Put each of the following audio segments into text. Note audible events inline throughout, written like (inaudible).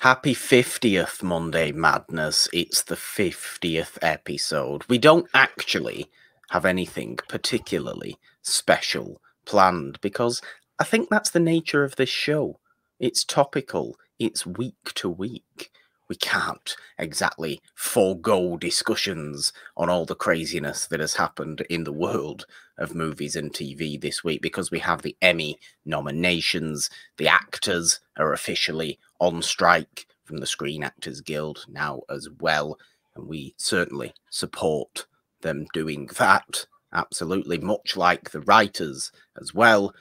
Happy 50th Monday Madness. It's the 50th episode. We don't actually have anything particularly special planned because I think that's the nature of this show. It's topical, it's week to week. We can't exactly forego discussions on all the craziness that has happened in the world of movies and TV this week because we have the Emmy nominations. The actors are officially on strike from the Screen Actors Guild now as well. And we certainly support them doing that. Absolutely. Much like the writers as well.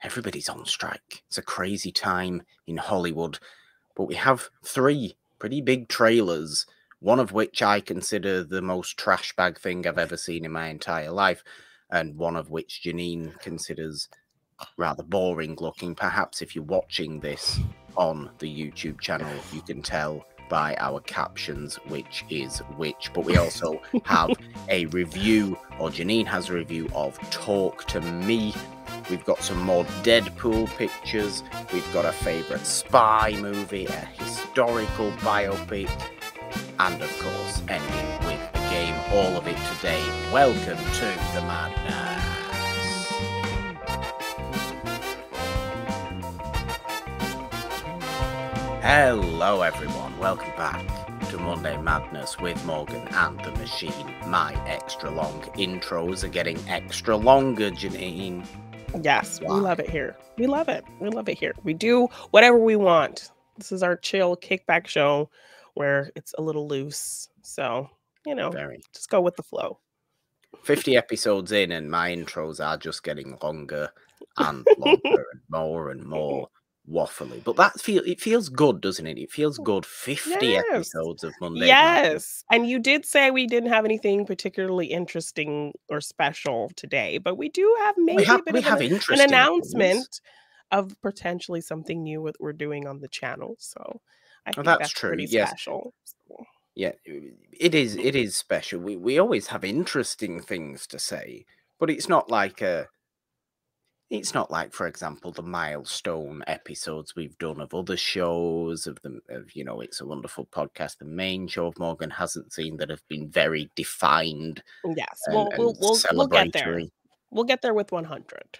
Everybody's on strike. It's a crazy time in Hollywood. But we have three pretty big trailers, one of which I consider the most trash bag thing I've ever seen in my entire life, and one of which Jeannine considers rather boring looking. Perhaps if you're watching this on the YouTube channel, you can tell by our captions which is which. But we (laughs) also have a review, or Jeannine has a review of Talk to Me. We've got some more Deadpool pictures. We've got a favourite spy movie, a historical biopic, and of course, ending with the game. All of it today. Welcome to the Madness. Hello, everyone. Welcome back to Monday Madness with Morgan and the Machine. My extra long intros are getting extra longer, Jeannine. Yes, Why? we love it here. We love it. We love it here. We do whatever we want. This is our chill kickback show where it's a little loose. So, you know, Very. just go with the flow. 50 episodes in, and my intros are just getting longer and (laughs) longer and more and more waffly. But that feel it feels good, doesn't it? It feels mm. good. 50 yes. episodes of Monday. Yes. And you did say we didn't have anything particularly interesting or special today, but we do have maybe we have, we have an, an announcement things. of potentially something new what we're doing on the channel. So I oh, think oh, that's, that's true. Pretty yes. special. Yeah, it is. It is special. We we always have interesting things to say, but it's not like a it's not like, for example, the milestone episodes we've done of other shows of the of you know, it's a wonderful podcast. The main show of Morgan hasn't seen that have been very defined. Yes, and, we'll, we'll, we'll, we'll get there. We'll get there with 100.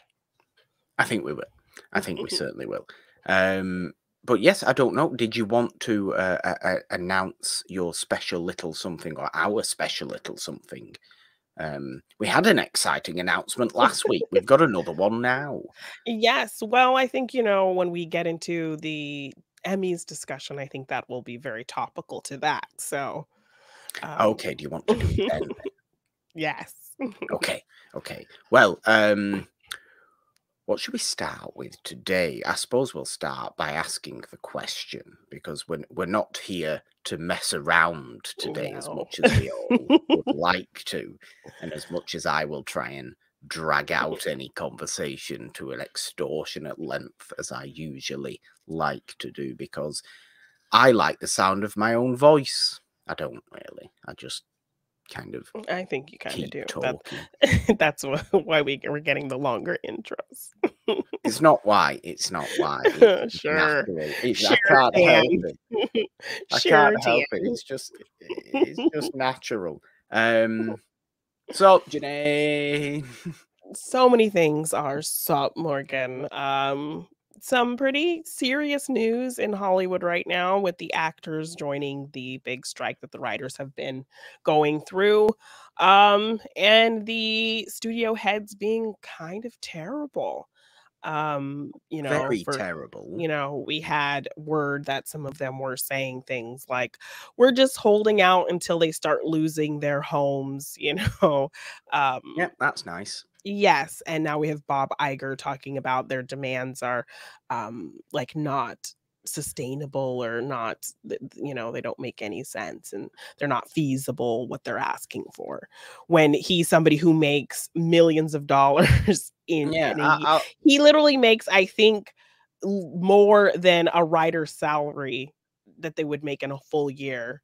I think we will. I think we (laughs) certainly will. Um, but yes, I don't know. Did you want to uh, uh, announce your special little something or our special little something um, we had an exciting announcement (laughs) last week. We've got another one now. Yes. Well, I think, you know, when we get into the Emmys discussion, I think that will be very topical to that. So, um... okay. Do you want to do it then? (laughs) yes. (laughs) okay. Okay. Well, um, what should we start with today? I suppose we'll start by asking the question because we're, we're not here to mess around oh, today no. as much as we all would (laughs) like to, and as much as I will try and drag out (laughs) any conversation to an extortionate length as I usually like to do because I like the sound of my own voice. I don't really. I just kind of. I think you kind of do. That, (laughs) that's why we we're getting the longer intros. it's not why. It's not why. (laughs) It's sure. It's, sure. I can't Dan. help it. (laughs) I sure can't help it. It's just, it's just natural. Um. So, Janae. So many things are Sup Morgan. Um, some pretty serious news in Hollywood right now with the actors joining the big strike that the writers have been going through. Um, and the studio heads being kind of terrible. Um, you know, very for, terrible. You know, we had word that some of them were saying things like, we're just holding out until they start losing their homes, (laughs) you know. Um, yeah, that's nice. Yes, and now we have Bob Iger talking about their demands are um like not sustainable or not you know they don't make any sense and they're not feasible what they're asking for when he's somebody who makes millions of dollars (laughs) in, yeah, in a, he literally makes i think more than a writer's salary that they would make in a full year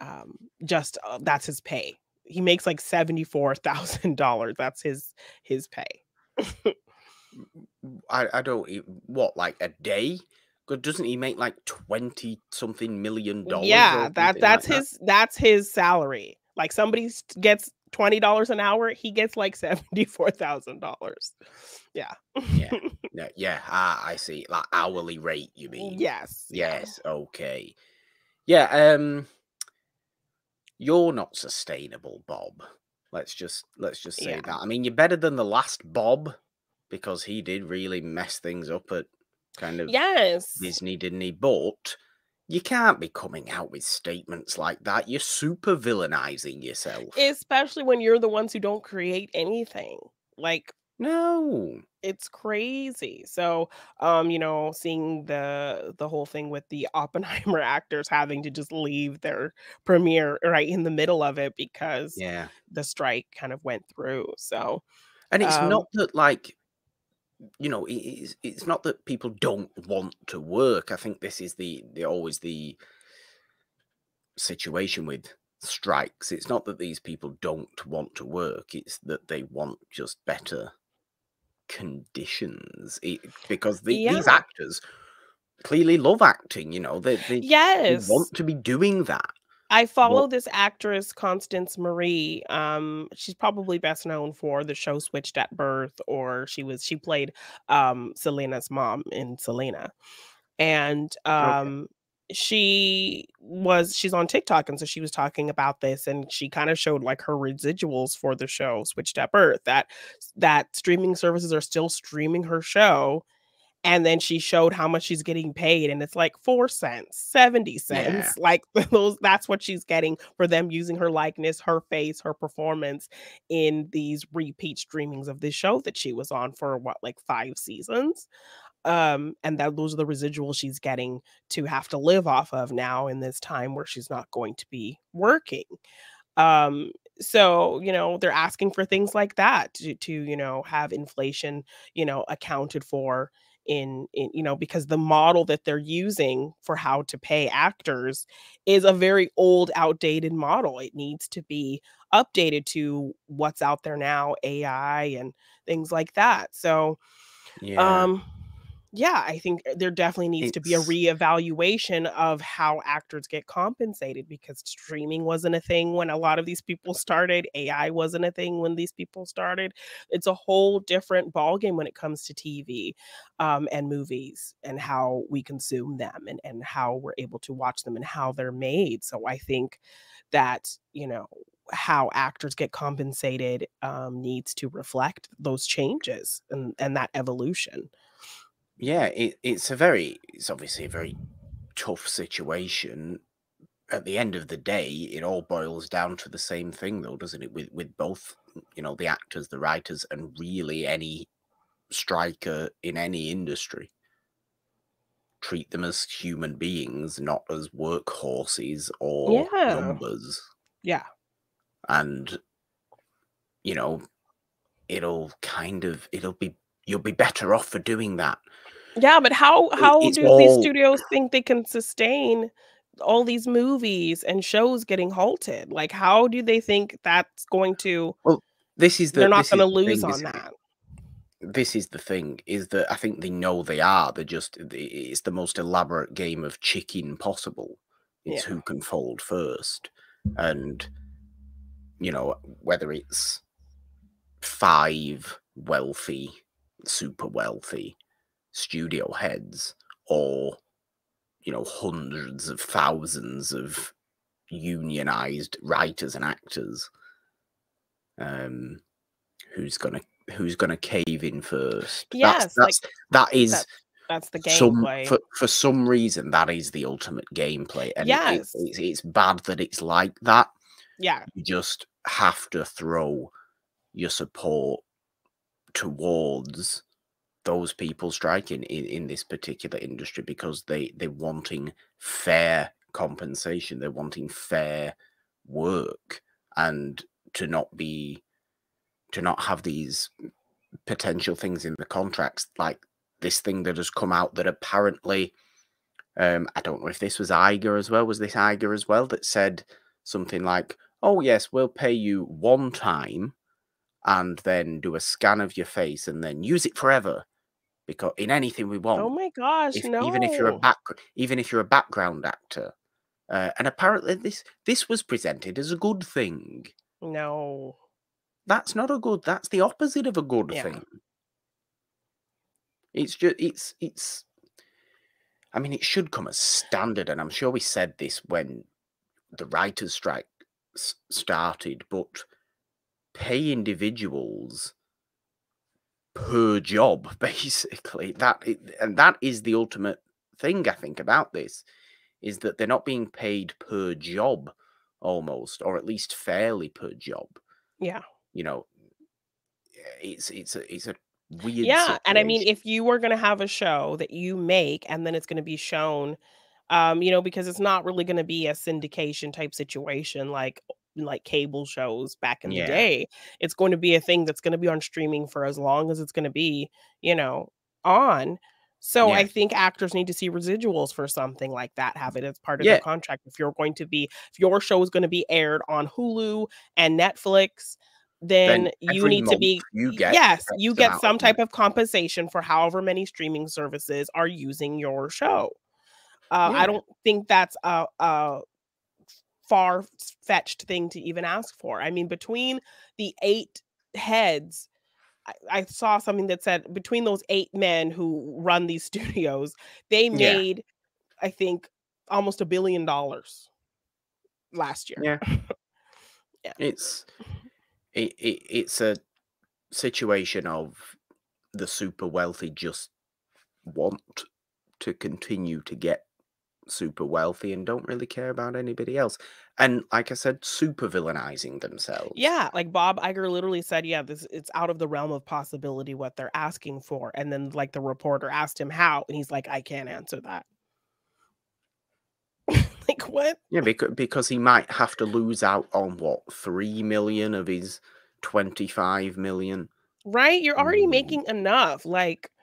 um just uh, that's his pay he makes like seventy four thousand dollars. That's his his pay. (laughs) I I don't what like a day. Doesn't he make like twenty something million dollars? Yeah, that that's like his that? that's his salary. Like somebody gets twenty dollars an hour, he gets like seventy four thousand dollars. Yeah. yeah. (laughs) Yeah. Yeah. Ah, I see. Like hourly rate, you mean? Yes. Yes. Okay. Yeah. Um. You're not sustainable, Bob. Let's just let's just say yeah. that. I mean, you're better than the last Bob because he did really mess things up at kind of yes Disney, didn't he? But you can't be coming out with statements like that. You're super villainizing yourself. Especially when you're the ones who don't create anything. Like no. It's crazy. So, um, you know, seeing the the whole thing with the Oppenheimer (laughs) actors having to just leave their premiere right in the middle of it because yeah, the strike kind of went through. So, and it's um, not that like you know, it's it's not that people don't want to work. I think this is the the always the situation with strikes. It's not that these people don't want to work. It's that they want just better conditions. It, because the, yeah. these actors clearly love acting. You know, they they, yes. they want to be doing that. I follow well, this actress Constance Marie. Um, she's probably best known for the show Switched at Birth, or she was she played um Selena's mom in Selena, and um. Okay. She was she's on TikTok and so she was talking about this and she kind of showed like her residuals for the show Switched at Birth that that streaming services are still streaming her show and then she showed how much she's getting paid and it's like 4 cents 70 cents yeah. like (laughs) those that's what she's getting for them using her likeness her face her performance in these repeat streamings of this show that she was on for what like 5 seasons um and that those are the residuals she's getting to have to live off of now in this time where she's not going to be working. Um so you know they're asking for things like that to, to you know have inflation you know accounted for in, in you know because the model that they're using for how to pay actors is a very old outdated model. It needs to be updated to what's out there now ai and things like that. So yeah. um yeah, I think uh, there definitely needs to be a reevaluation of how actors get compensated because streaming wasn't a thing when a lot of these people started. AI wasn't a thing when these people started. It's a whole different ballgame when it comes to TV um, and movies and how we consume them and, and how we're able to watch them and how they're made. So I think that, you know, how actors get compensated um, needs to reflect those changes and, and that evolution yeah, it, it's a very, it's obviously a very tough situation. At the end of the day, it all boils down to the same thing, though, doesn't it? With with both, you know, the actors, the writers, and really any striker in any industry. Treat them as human beings, not as workhorses or yeah. numbers. Yeah. And, you know, it'll kind of, it'll be, you'll be better off for doing that yeah, but how how it's do all... these studios think they can sustain all these movies and shows getting halted? Like, how do they think that's going to? Well, this is the, they're not going to lose thing, on that. This is the thing: is that I think they know they are. They're just it's the most elaborate game of chicken possible. It's yeah. who can fold first, and you know whether it's five wealthy, super wealthy studio heads or you know hundreds of thousands of unionized writers and actors um who's gonna who's gonna cave in first. Yes that's, that's like, that is that, that's the gameplay. for, for some reason that is the ultimate gameplay and yes. it, it, it's, it's bad that it's like that. Yeah. You just have to throw your support towards those people striking in, in this particular industry because they they're wanting fair compensation they're wanting fair work and to not be to not have these potential things in the contracts like this thing that has come out that apparently um i don't know if this was Iger as well was this Iger as well that said something like oh yes we'll pay you one time and then do a scan of your face and then use it forever because in anything we want. Oh my gosh, if, no. even if you're a back, even if you're a background actor, uh, and apparently this this was presented as a good thing. No. That's not a good. That's the opposite of a good Yeah. thing. It's just it's it's. I mean, it should come as standard, and I'm sure we said this when the writers' strike s- started, but pay individuals per job, (laughs) basically. That and that is the ultimate thing I think about this is that they're not being paid per job almost, or at least fairly per job. Yeah. You know, it's it's a it's a weird. Yeah, and I mean, if you were gonna have a show that you make and then it's gonna be shown, um, you know, because it's not really gonna be a syndication type situation like like cable shows back in Yeah. the day. It's going to be a thing that's gonna be on streaming for as long as it's gonna be, you know, on. So I think actors need to see residuals for something like that, have it as part of their Yeah. contract. If you're going to be if your show is gonna be aired on Hulu and Netflix, then, then you need to be you get yes, you get some type of compensation for however many streaming services are using your show. Uh, I don't think that's a, a far fetched thing to even ask for. I mean, between the eight heads, I, I saw something that said between those eight men who run these (laughs) studios, they Yeah. made, I think, almost a billion dollars last year. Yeah. (laughs) Yeah. It's (laughs) it, it it's a situation of the super wealthy just want to continue to get super wealthy and don't really care about anybody else. And like I said, super villainizing themselves. Yeah, like Bob Iger literally said, yeah, this it's out of the realm of possibility what they're asking for. And then like the reporter asked him how, and he's like, I can't answer that. (laughs) like what? Yeah, because because he might have to lose out on what three million of his twenty-five million. Right? You're already Mm. making enough. Like (sighs)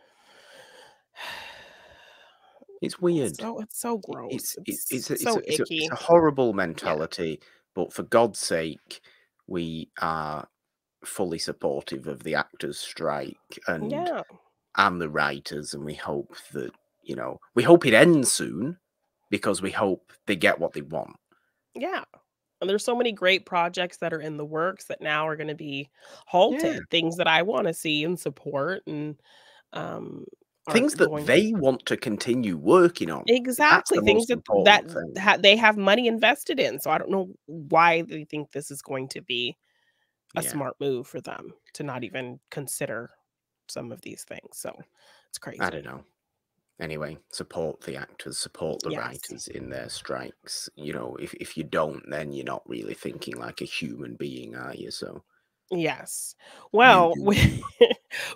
(sighs) (sighs) It's it's weird. so it's so gross. It's It's, it's it's, so a, it's, a, icky. it's a horrible mentality, but for God's sake, we are fully supportive of the actors' strike and yeah. and the writers, and we hope that you know we hope it ends soon because we hope they get what they want. Yeah. And there's so many great projects that are in the works that now are going to be halted. Things that I want to see and support and um Things that they want to continue working on. exactly things that that thing. ha- they have money invested in. So I don't know why they think this is going to be a Yeah. smart move for them to not even consider some of these things. So it's crazy. I don't know. Anyway, support the actors, support the Yes. writers in their strikes. You know, if, if you don't, then you're not really thinking like a human being, are you? So Yes. Well, do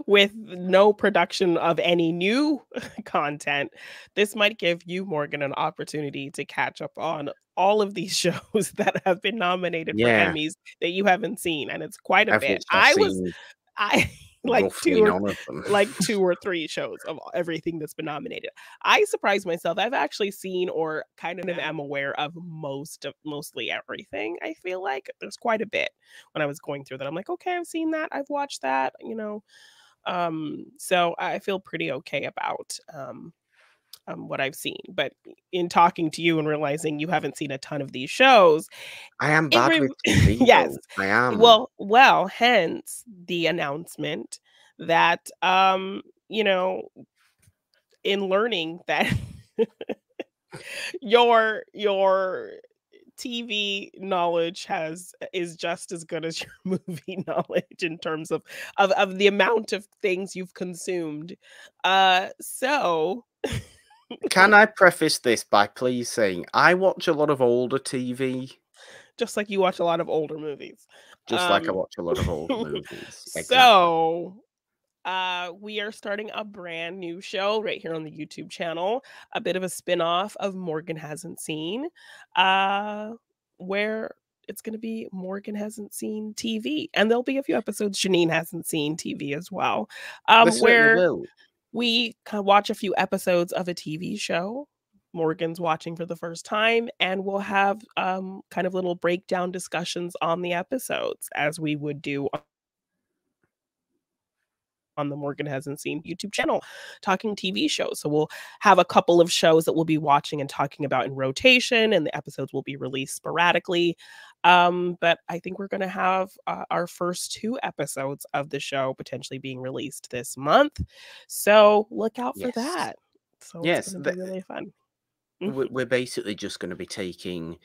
with, no production of any new (laughs) content, this might give you, Morgan, an opportunity to catch up on all of these (laughs) shows that have been nominated Yeah. for Emmys that you haven't seen. And it's quite a I've bit. I was, I (laughs) like two or none of them. like two or three shows of everything that's been nominated. I surprised myself. I've actually seen or kind of am aware of most of mostly everything. I feel like there's quite a bit when I was going through that. I'm like, okay, I've seen that, I've watched that, you know. Um, so I feel pretty okay about um um, what I've seen. But in talking to you and realizing you haven't seen a ton of these shows, I am re- (laughs) Yes. I am. well, well, hence the announcement that um, you know, in learning that (laughs) your your TV knowledge has is just as good as (laughs) your movie knowledge in terms of of, of the amount of things you've consumed. Uh so Can I preface this by please saying I watch a lot of older TV, just like you watch a lot of older movies. just like I Um, watch a lot of old (laughs) movies. Exactly. So, uh, we are starting a brand new show right here on the YouTube channel, a bit of a spin-off of Morgan Hasn't Seen, uh, where it's going to be Morgan Hasn't Seen TV. And there'll be a few episodes Jeannine hasn't seen TV as well, um, where will. We watch a few episodes of a TV show. Morgan's watching for the first time, and we'll have um, kind of little breakdown discussions on the episodes as we would do on the Morgan Hasn't Seen YouTube channel, talking TV shows. So we'll have a couple of shows that we'll be watching and talking about in rotation, and the episodes will be released sporadically. Um, but I think we're going to have uh, our first two episodes of the show potentially being released this month. So look out for Yes. that. So Yes, it's going really fun. Mhm. we're, we're basically just going to be taking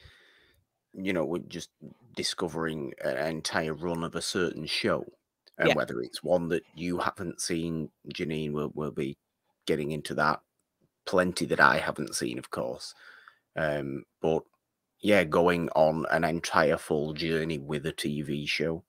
you know we're just discovering an entire run of a certain show and Yeah. whether it's one that you haven't seen jeannine we'll, we'll be getting into that plenty that i haven't seen of course um but yeah going on an entire full journey with a tv show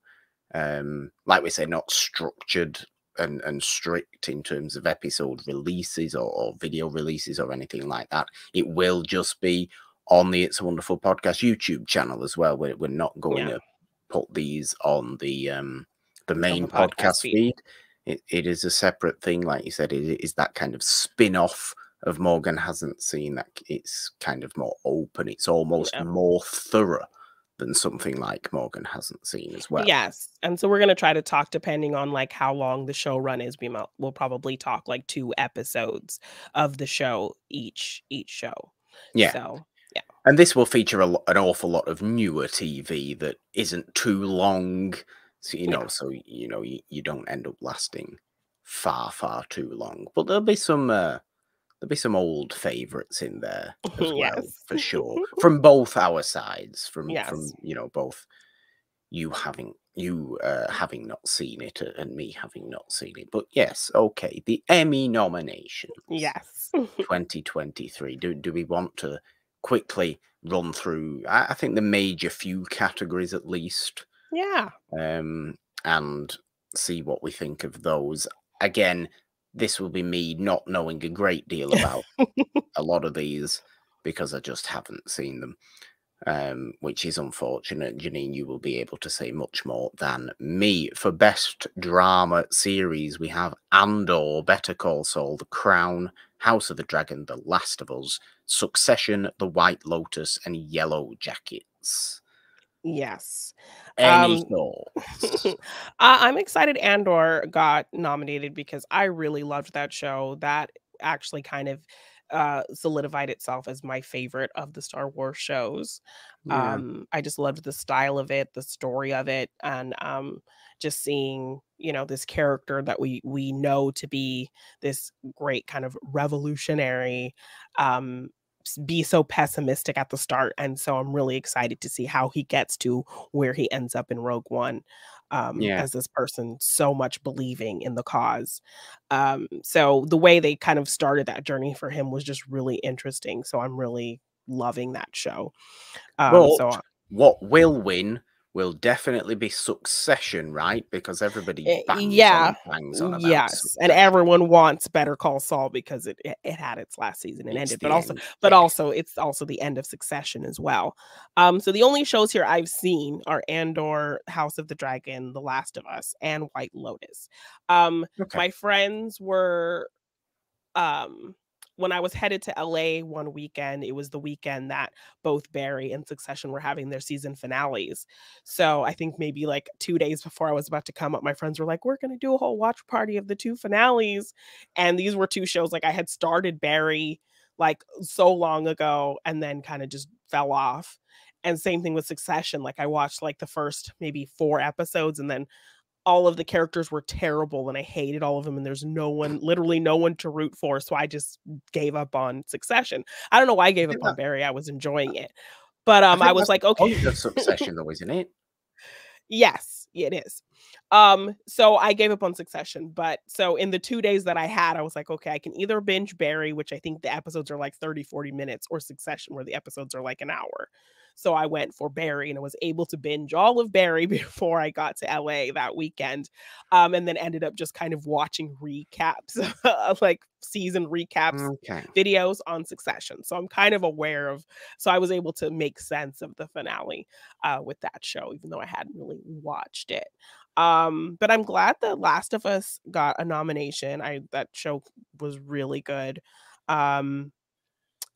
um like we say not structured and, and strict in terms of episode releases or, or video releases or anything like that. It will just be on the It's a Wonderful Podcast YouTube channel as well. We're, we're not going Yeah. to put these on the um the the main podcast podcast, feed. feed. It, it is a separate thing, like you said. It is that kind of spin off of Morgan hasn't seen that. It's kind of more open. It's almost Yeah. more thorough than something like Morgan hasn't seen as well. Yes. And so we're going to try to talk depending on like how long the show run is. We might, we'll probably talk like two episodes of the show each each show. Yeah. So, yeah. And this will feature a an awful lot of newer TV that isn't too long. So, you Yeah. know, so you know, you, you don't end up lasting far, far too long. But there'll be some uh there'll be some old favourites in there (laughs) as well, for sure. (laughs) From both our sides, from from you know, both you having you uh having not seen it uh, and me having not seen it. But yes, okay. The Emmy nominations. yes. (laughs) 2023. Do do we want to quickly run through? I, I think the major few categories at least, yeah. um, and see what we think of those. Again, this will be me not knowing a great deal (laughs) about a lot of these because I just haven't seen them. Um, which is unfortunate. Jeannine, you will be able to say much more than me. For best drama series, we have Andor, Better Call Saul, The Crown, House of the Dragon, The Last of Us, Succession, The White Lotus, and Yellow Jackets. Yes. Um? (laughs) I- I'm excited Andor got nominated because I really loved that show. That actually kind of uh solidified itself as my favorite of the Star Wars shows. Yeah. Um I just loved the style of it, the story of it and um just seeing, you know, this character that we we know to be this great kind of revolutionary um be so pessimistic at the start and so I'm really excited to see how he gets to where he ends up in Rogue One um, Yeah. as this person so much believing in the cause. Um, so the way they kind of started that journey for him was just really interesting. So I'm really loving that show. Um, so But what will win will definitely be Succession, right? Because everybody bangs on yeah, and bangs on about yes, and everyone wants Better Call Saul because it it, had its last season and It's ended, but also but yeah. also it's also the end of Succession as well. Um, so the only shows here I've seen are Andor, House of the Dragon, The Last of Us, and White Lotus. Um, Okay. my friends were um when I was headed to LA one weekend, it was the weekend that both Barry and Succession were having their season finales. So I think maybe like two days before I was about to come up, my friends were like, We're gonna do a whole watch party of the two finales. And these were two shows like I had started Barry like so long ago and then kind of just fell off. And same thing with Succession. Like I watched like the first maybe four episodes and then all of the characters were terrible and I hated all of them and there's no one literally no one to root for so I just gave up on Succession. I don't know why I gave up think on Barry. I was enjoying it. But um I, think was like okay Succession, though, isn't it? Yes, it is. Um, so I gave up on Succession, but so in the two days that I had, I was like, okay, I can either binge Barry, which I think the episodes are like 30, 40 minutes, or Succession, where the episodes are like an hour. So I went for Barry and I was able to binge all of Barry (laughs) before I got to LA that weekend. Um, and then ended up just kind of watching recaps, of (laughs) like season recaps Okay. videos on Succession. So I'm kind of aware of, so I was able to make sense of the finale uh, with that show, even though I hadn't really watched it. Um, but I'm glad that Last of Us got a nomination. I that show was really good. Um,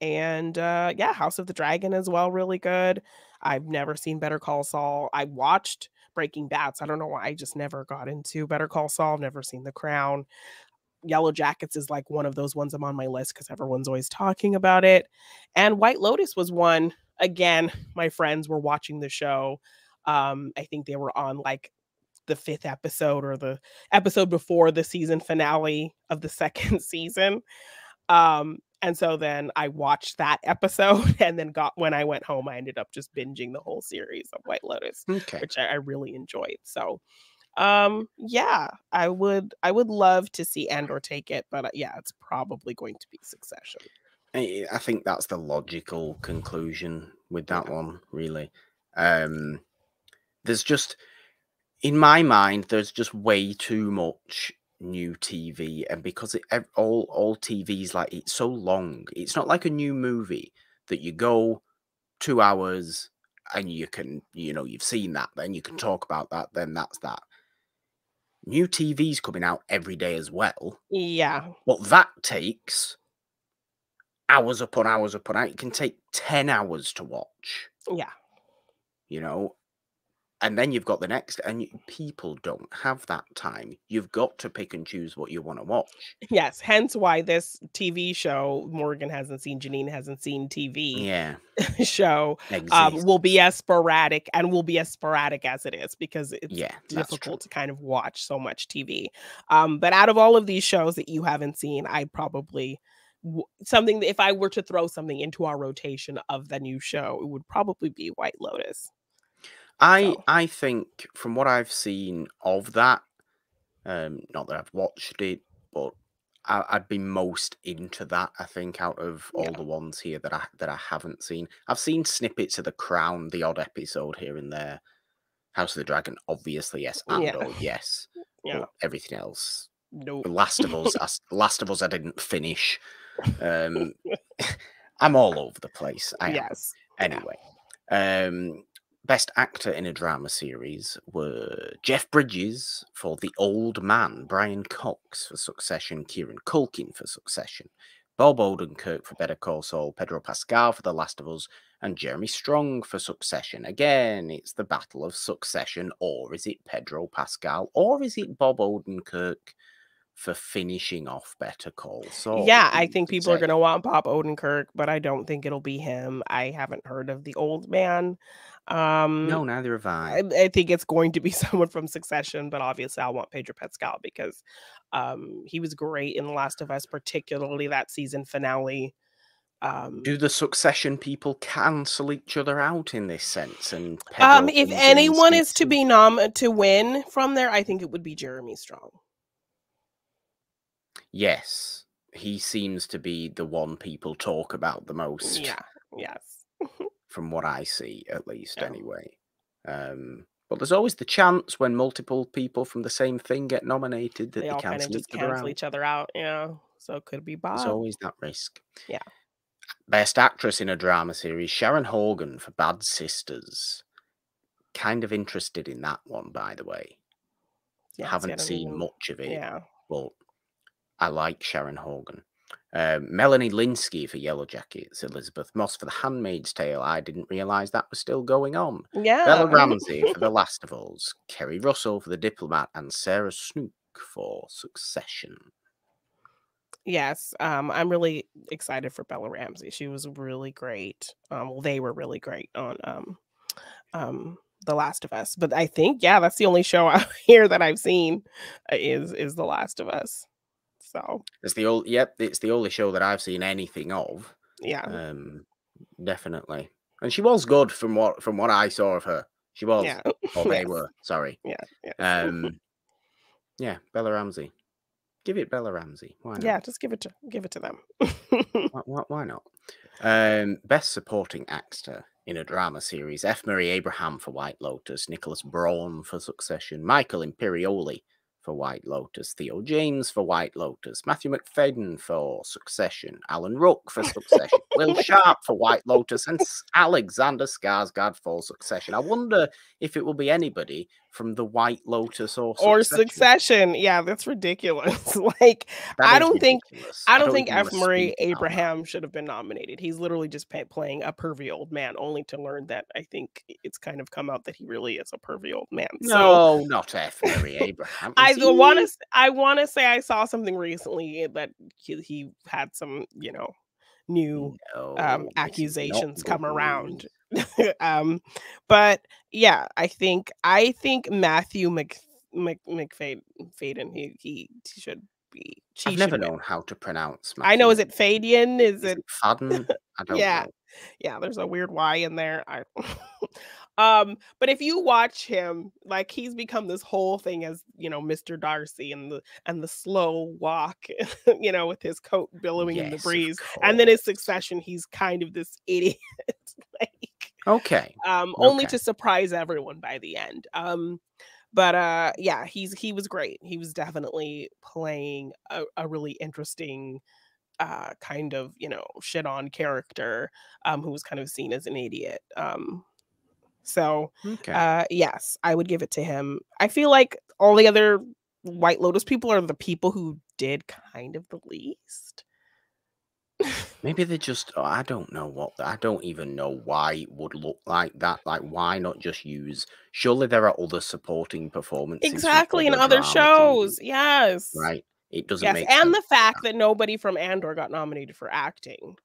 and uh, yeah, House of the Dragon as well, really good. I've never seen Better Call Saul. I watched Breaking Bad. So I don't know why I just never got into Better Call Saul. Never seen The Crown. Yellow Jackets is like one of those ones I'm on my list because everyone's always talking about it. And White Lotus was one. Again, my friends were watching the show. Um, I think they were on like the fifth episode or the episode before the season finale of the (laughs) second season. Um, and so then I watched that episode (laughs) and then got when I went home, I ended up just binging the whole series of White Lotus, Okay. which I, I really enjoyed. So um yeah, I would I would love to see Andor take it, but uh, yeah, it's probably going to be succession. I I think that's the logical conclusion with that one, really. Um, there's just, in my mind, there's just way too much new TV, and because it all all TV's like it's so long, it's not like a new movie that you go two hours and you can, you know, you've seen that, then you can mm. talk about that, then that's that. New TV's coming out every day as well. Yeah. What that takes hours upon hours upon hours. It can take 10 hours to watch, Yeah. you know, and then you've got the next, and you, people don't have that time. You've got to pick and choose what you want to watch. Yes. Hence why this TV show, Morgan hasn't seen, Jeannine hasn't seen TV Yeah. (laughs) show, um, will be as sporadic and will be as sporadic as it is because it's yeah, difficult to kind of watch so much TV. Um, but out of all of these shows that you haven't seen, I probably something that if I were to throw something into our rotation of the new show, it would probably be White Lotus. I So- I think from what I've seen of that, um, not that I've watched it, but I, I'd be most into that. I think out of all Yeah. the ones here that I that I haven't seen, I've seen snippets of The Crown, the odd episode here and there. House of the Dragon, obviously yes, Yeah. Andor, yes. Yeah. But everything else, Nope. Last of Us, (laughs) I Last of Us, I didn't finish. Um, (laughs) (laughs) I'm all over the place. I am. yes. Anyway, um, best actor in a drama series were Jeff Bridges for The Old Man, Brian Cox for Succession, Kieran Culkin for Succession, Bob Odenkirk for Better Call Saul, Pedro Pascal for The Last of Us, and Jeremy Strong for Succession. Again, it's the battle of Succession, or is it Pedro Pascal, or is it Bob Odenkirk? For finishing off Better Call Saul. yeah, I think people are going to want Bob Odenkirk, but I don't think it'll be him. I haven't heard of the old man. Um, No, neither have I. I, I think it's going to be (laughs) someone from Succession, but obviously I want Pedro Pascal because um, he was great in The Last of Us, particularly that season finale. Um, Do the succession people cancel each other out in this sense? And um, if comes in and anyone is to be nom to win from there, I think it would be Jeremy Strong. yes, he seems to be the one people talk about the most. Yeah. Yes. (laughs) from what I see, at least Yeah. anyway. Um, but there's always the chance when multiple people from the same thing get nominated that They they, all kind of cancel just each other cancel out. each other out. Yeah. So it could be Bob. There's always that risk. Yeah. Best actress in a drama series, Sharon Horgan for Bad Sisters. Kind of interested in that one, by the way. Yeah, Haven't seen even- much of it, Yeah. but I like Sharon Horgan. Um, Melanie Lynskey for Yellow Jackets, Elisabeth Moss for The Handmaid's Tale. I didn't realise that was still going on. Yeah. Bella (laughs) Ramsey for The Last of Us, Keri Russell for The Diplomat, and Sarah Snook for Succession. Yes, um, I'm really excited for Bella Ramsey. She was really great. Um, well, they were really great on um, um, The Last of Us. But I think, yeah, that's the only show (laughs) out here that I've seen uh, is is The Last of Us. So It's the old, yep, it's the only show that I've seen anything of. yeah, Um, definitely, and she was good from what from what I saw of her. She was, yeah, (laughs) or they Yes. were. Sorry. yeah, yeah. (laughs) Um, yeah, Bella Ramsey. Give it Bella Ramsey. Why not? yeah. Just give it to give it to them. Why, why, why not? Um, best supporting actor in a drama series: F. Murray Abraham for White Lotus, Nicholas Braun for Succession, Michael Imperioli for White Lotus, Theo James for White Lotus, Matthew Macfadyen for Succession, Alan Ruck for Succession, Will (laughs) Sharp for White Lotus, and Alexander Skarsgård for Succession. I wonder if it will be anybody from the White Lotus or or Succession. Succession. Yeah, that's ridiculous. (laughs) like That I don't think. I don't think even F. wanna Murray speak about that. Abraham should have been nominated. He's literally just playing a pervy old man, only to learn that I think it's kind of come out that he really is a pervy old man. So No, not F. Murray Abraham. I want to. I want to say I saw something recently that he, he had some, you know, new No, um, is not accusations come around. (laughs) um, but yeah, I think I think Matthew Mc, Mc Macfadyen he he should be. I've never known how to pronounce. I know. Is it Fadian? Is Is it? Fadden? (laughs) I don't Yeah. know. Yeah, there's a weird Y in there. I, (laughs) um, but if you watch him, like he's become this whole thing as you know, Mr. Darcy and the and the slow walk, you know, with his coat billowing in the breeze, and then his succession, he's kind of this idiot, like Okay. um, only Okay. to surprise everyone by the end. Um, but uh, yeah, he's he was great. He was definitely playing a, a really interesting uh kind of you know shit on character um who was kind of seen as an idiot um so Okay. uh yes i would give it to him i feel like all the other white lotus people are the people who did kind of the least Maybe they just. oh, I don't know what. I don't even know why it would look like that. Like, why not just use? Surely there are other supporting performances. exactly in other shows yes right? It doesn't yes make and the fact that nobody from andor got nominated for acting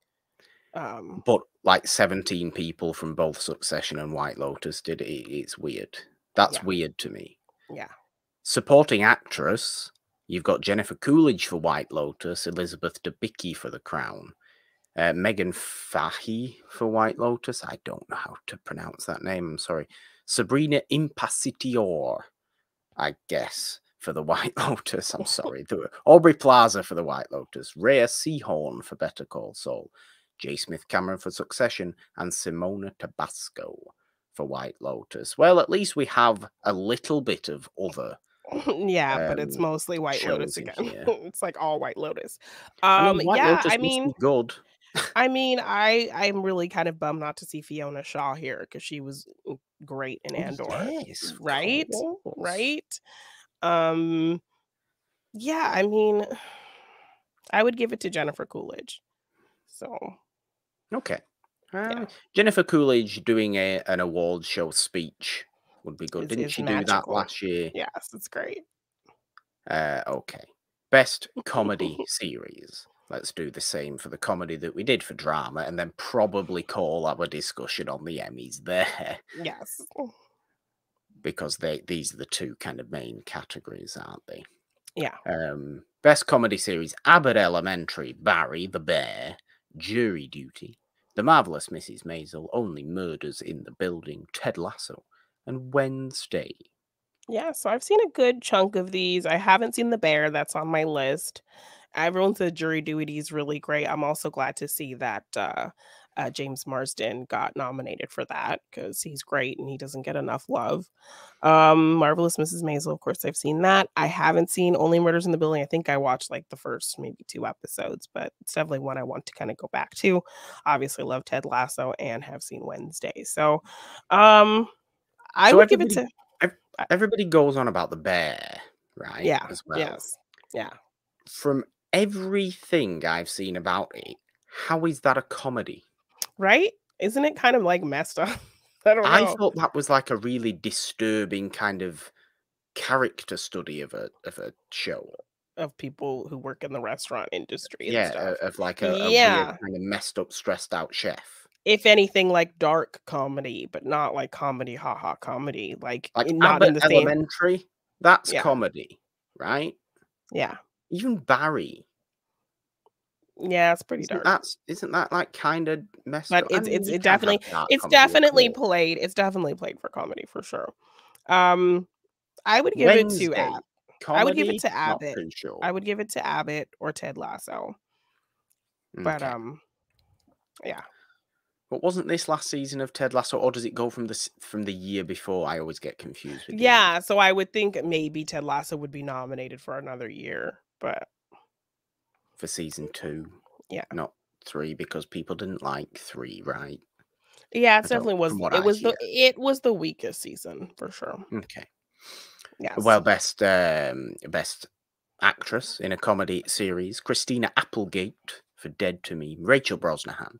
um But like 17 people from both Succession and White Lotus did it. It's weird. That's Yeah. weird to me. yeah Supporting actress, you've got Jennifer Coolidge for White Lotus, Elizabeth Debicki for The Crown, uh, Meghann Fahy for White Lotus. I don't know how to pronounce that name. I'm sorry. Sabrina Impacciatore, I guess, for the (laughs) White Lotus. I'm (laughs) sorry. Aubrey Plaza for the White Lotus, Rhea Seehorn for Better Call Saul, J. Smith Cameron for Succession, and Simona Tabasco for White Lotus. Well, at least we have a little bit of other. (laughs) yeah but it's um, mostly white lotus again (laughs) it's like all white lotus I um mean, White yeah Lotus i mean good. I mean, I I'm really kind of bummed not to see Fiona Shaw here because she was mm, great in Andor, Yes, right? right? Um, yeah, I mean, I would give it to Jennifer Coolidge. So Okay. Yeah. Uh, Jennifer Coolidge doing a, an awards show speech would be good. Is- Didn't is she do that last year? yes, it's great. Uh, okay. Best comedy (laughs) series. Let's do the same for the comedy that we did for drama and then probably call our discussion on the Emmys there Yes, because they these are the two kind of main categories, aren't they? yeah, Um, best comedy series: Abbott Elementary, Barry the Bear, Jury Duty, The Marvelous Mrs. Maisel, Only Murders in the Building, Ted Lasso, and Wednesday. yeah. So I've seen a good chunk of these. I haven't seen the bear that's on my list. Everyone said jury duty is really great. I'm also glad to see that uh, uh, James Marsden got nominated for that because he's great and he doesn't get enough love. Um, Marvelous Mrs. Maisel, of course, I've seen that. I haven't seen Only Murders in the Building. I think I watched like the first maybe two episodes, but it's definitely one I want to kind of go back to. Obviously, love Ted Lasso and have seen Wednesday. So, um, I So would give it to everybody- goes on about the bear, right? yeah, As well. yes, yeah. From everything I've seen about it, how is that a comedy? Right? Isn't it kind of like messed up? (laughs) I don't know. I thought that was like a really disturbing kind of character study of a of a show. of people who work in the restaurant industry. And yeah, stuff. of like a, a Yeah. weird kind of messed up, stressed out chef. If anything, like dark comedy, but not like comedy, haha, comedy. Like, Like in- not in Abbott the same. Elementary, that's Yeah. comedy, right? Yeah, Even Barry, yeah, it's pretty isn't dark. That's isn't that like kind of messed But up? I it's- mean, it's- it definitely- It's definitely played. It's definitely played for comedy for sure. Um, I would give it to Ab. comedy, I would give it to Abbott. sure. I would give it to Abbott or Ted Lasso. But um, yeah, But wasn't this last season of Ted Lasso, or does it go from the from the year before? I always get confused with. the years. yeah. So I would think maybe Ted Lasso would be nominated for another year, but for season two. Yeah. not three because people didn't like three, right? yeah, it don't- definitely was. It I was the it was the weakest season for sure. Okay. Yes. Well, best um, best actress in a comedy series: Christina Applegate for Dead to Me, Rachel Brosnahan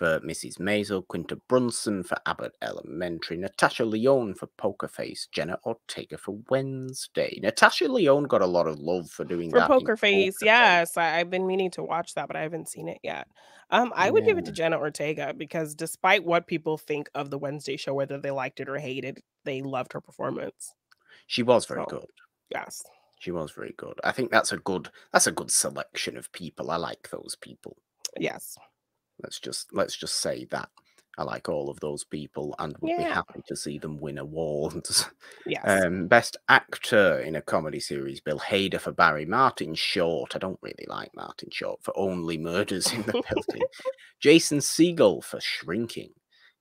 for Mrs. Maisel, Quinta Brunson for Abbott Elementary, Natasha Lyonne for Poker Face, Jenna Ortega for Wednesday. Natasha Lyonne got a lot of love for doing for Poker Face, yes, I, I've been meaning to watch that, but I haven't seen it yet. Um, I would give it to Jenna Ortega because despite what people think of the Wednesday show, whether they liked it or hated, they loved her performance. She was very So, good. yes. She was very good. I think that's a good that's a good selection of people. I like those people. Yes. Let's just let's just say that. I like all of those people and would be happy to see them win awards. (laughs) Yes. Um, best actor in a comedy series: Bill Hader for Barry, Martin Short. I don't really like Martin Short for Only Murders in the Building. (laughs) Jason Segel for Shrinking.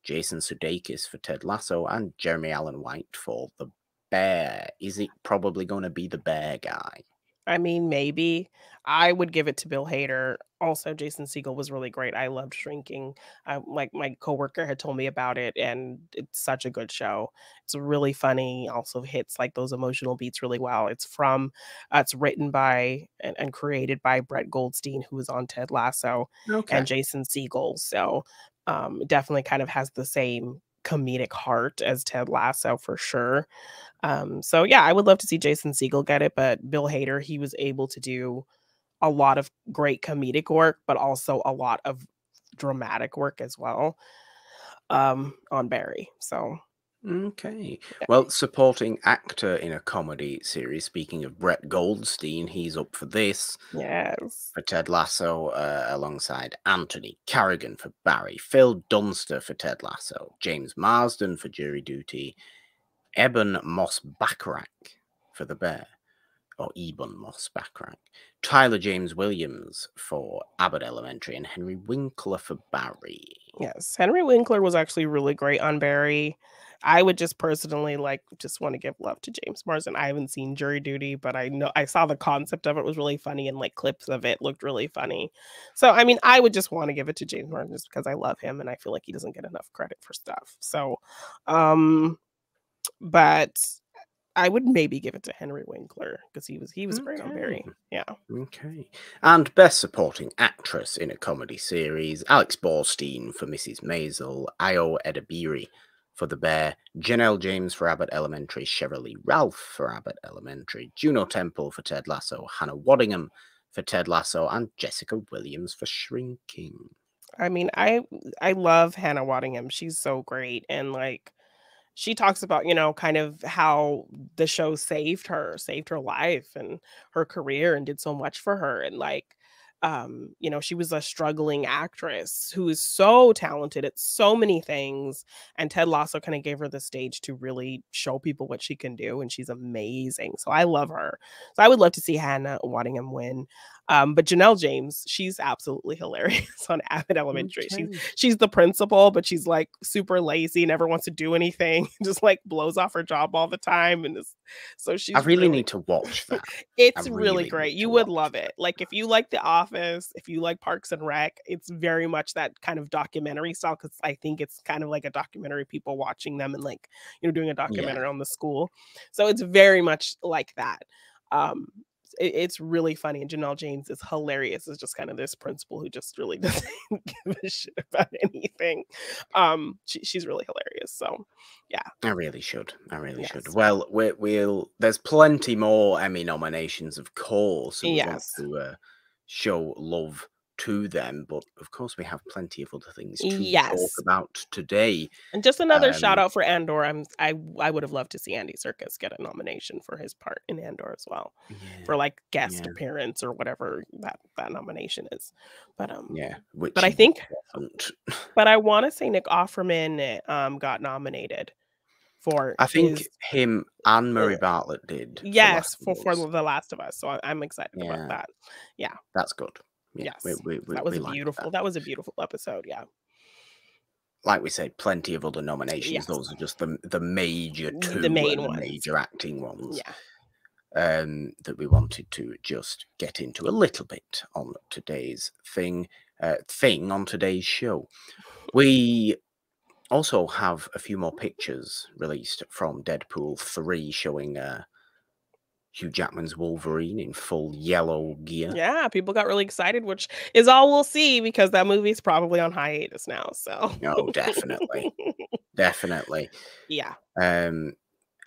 Jason Sudeikis for Ted Lasso, and Jeremy Allen White for The Bear. Is it probably going to be the Bear guy? I mean, maybe I would give it to Bill Hader. Also, Jason Segel was really great. I loved Shrinking. I, like my coworker had told me about it, and it's such a good show. It's really funny. Also hits like those emotional beats really well. It's from, uh, it's written by and, and created by Brett Goldstein, who was on Ted Lasso, Okay. and Jason Segel. So, um, definitely kind of has the same comedic heart as Ted Lasso for sure. Um, so yeah, I would love to see Jason Segel get it, but Bill Hader, he was able to do a lot of great comedic work, but also a lot of dramatic work as well um on Barry. So Okay. Well, supporting actor in a comedy series. Speaking of Brett Goldstein, he's up for this yes. for Ted Lasso uh, alongside Anthony Carrigan for Barry, Phil Dunster for Ted Lasso, James Marsden for Jury Duty, Eben Moss Backrack for The Bear, or Ebon Moss-Bachrach, Tyler James Williams for Abbott Elementary, and Henry Winkler for Barry. Yes. Henry Winkler was actually really great on Barry. I would just personally like just want to give love to James Marsden. I haven't seen Jury Duty, but I know I saw the concept of it was really funny and like clips of it looked really funny. So I mean, I would just want to give it to James Marsden just because I love him and I feel like he doesn't get enough credit for stuff. So um but I would maybe give it to Henry Winkler because he was he was great on Barry. Yeah. Okay. And best supporting actress in a comedy series, Alex Borstein for Mrs. Maisel, Ayo Edebiri for The Bear, Janelle James for Abbott Elementary, Sheryl Ralph for Abbott Elementary, Juno Temple for Ted Lasso, Hannah Waddingham for Ted Lasso, and Jessica Williams for Shrinking. I mean, I I love Hannah Waddingham. She's so great and like she talks about, you know, kind of how the show saved her, saved her life and her career and did so much for her and like um, you know, she was a struggling actress who is so talented at so many things and Ted Lasso kind of gave her the stage to really show people what she can do and she's amazing. So I love her. So I would love to see Hannah Waddingham win. Um, but Janelle James, she's absolutely hilarious (laughs) on Abbott Elementary. She's Okay. she's the principal, but she's like super lazy, never wants to do anything, (laughs) just like blows off her job all the time. And is, so she's I really, need to watch that. (laughs) it's really, really great. You would love it. Like if you like The Office, if you like Parks and Rec, it's very much that kind of documentary style because I think it's kind of like a documentary, people watching them and like you know doing a documentary on the school. So it's very much like that. Um, it- it's really funny, and Janelle James is hilarious. Is just kind of this principal who just really (laughs) doesn't give a shit about anything. Um, she, she's really hilarious. So yeah. I really should. I really should. Well, we, we'll. There's plenty more Emmy nominations, of course. we want Yes. to uh, show love to them, but of course we have plenty of other things to talk about today. And just another shout Um, out for Andor. I'm I I would have loved to see Andy Serkis get a nomination for his part in Andor as well, for like guest yeah. appearance or whatever that that nomination is. But um, Yeah, which but I think, wasn't. (laughs) but I want to say Nick Offerman um got nominated for. I think his- him and Murray Bartlett did. yes for for The Last of Us. So I, I'm excited Yeah. about that. Yeah. That's good. Yeah, Yes, we- we- that was like beautiful. that. That. was a beautiful episode. Yeah. Like we said, plenty of other nominations. Yes. Those are just the the major two, The main ones. major acting ones. Yeah. um, that we wanted to just get into a little bit on today's thing. Uh, thing on today's show. We also have a few more pictures released from Deadpool 3 showing uh, Hugh Jackman's Wolverine in full yellow gear. Yeah, people got really excited, which is all we'll see because that movie's probably on hiatus now. So, oh, definitely. (laughs) definitely. Yeah. Um,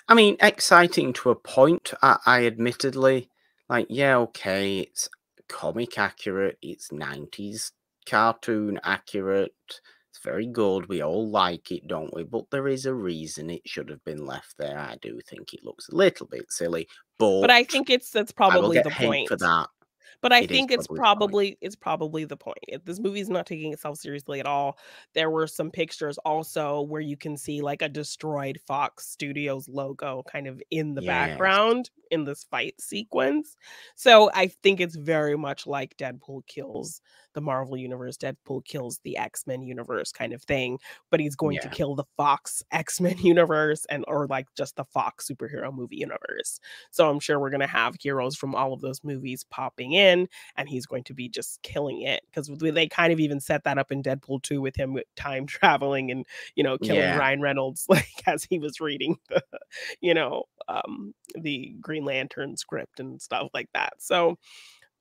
I mean, exciting to a point. I, I admittedly like, yeah, okay, it's comic accurate, it's 90s cartoon accurate. It's very good. We all like it, don't we? But there is a reason it should have been left there. I do think it looks a little bit silly, but But I think it's that's probably the point. for that. But I It think it's probably the point. probably it's probably the point. If this movie's not taking itself seriously at all. There were some pictures also where you can see like a destroyed Fox Studios logo kind of in the Yes. background in this fight sequence. So I think it's very much like Deadpool kills the Marvel universe, Deadpool kills the X-Men universe kind of thing, but he's going to kill the Fox (laughs) X-Men universe and or like just the Fox superhero movie universe. So I'm sure we're going to have heroes from all of those movies popping in and he's going to be just killing it because they kind of even set that up in Deadpool 2 with him with time (laughs) traveling and you know killing Yeah. Ryan Reynolds (laughs) like as he was reading the you know um the Green Lantern script and stuff like that. So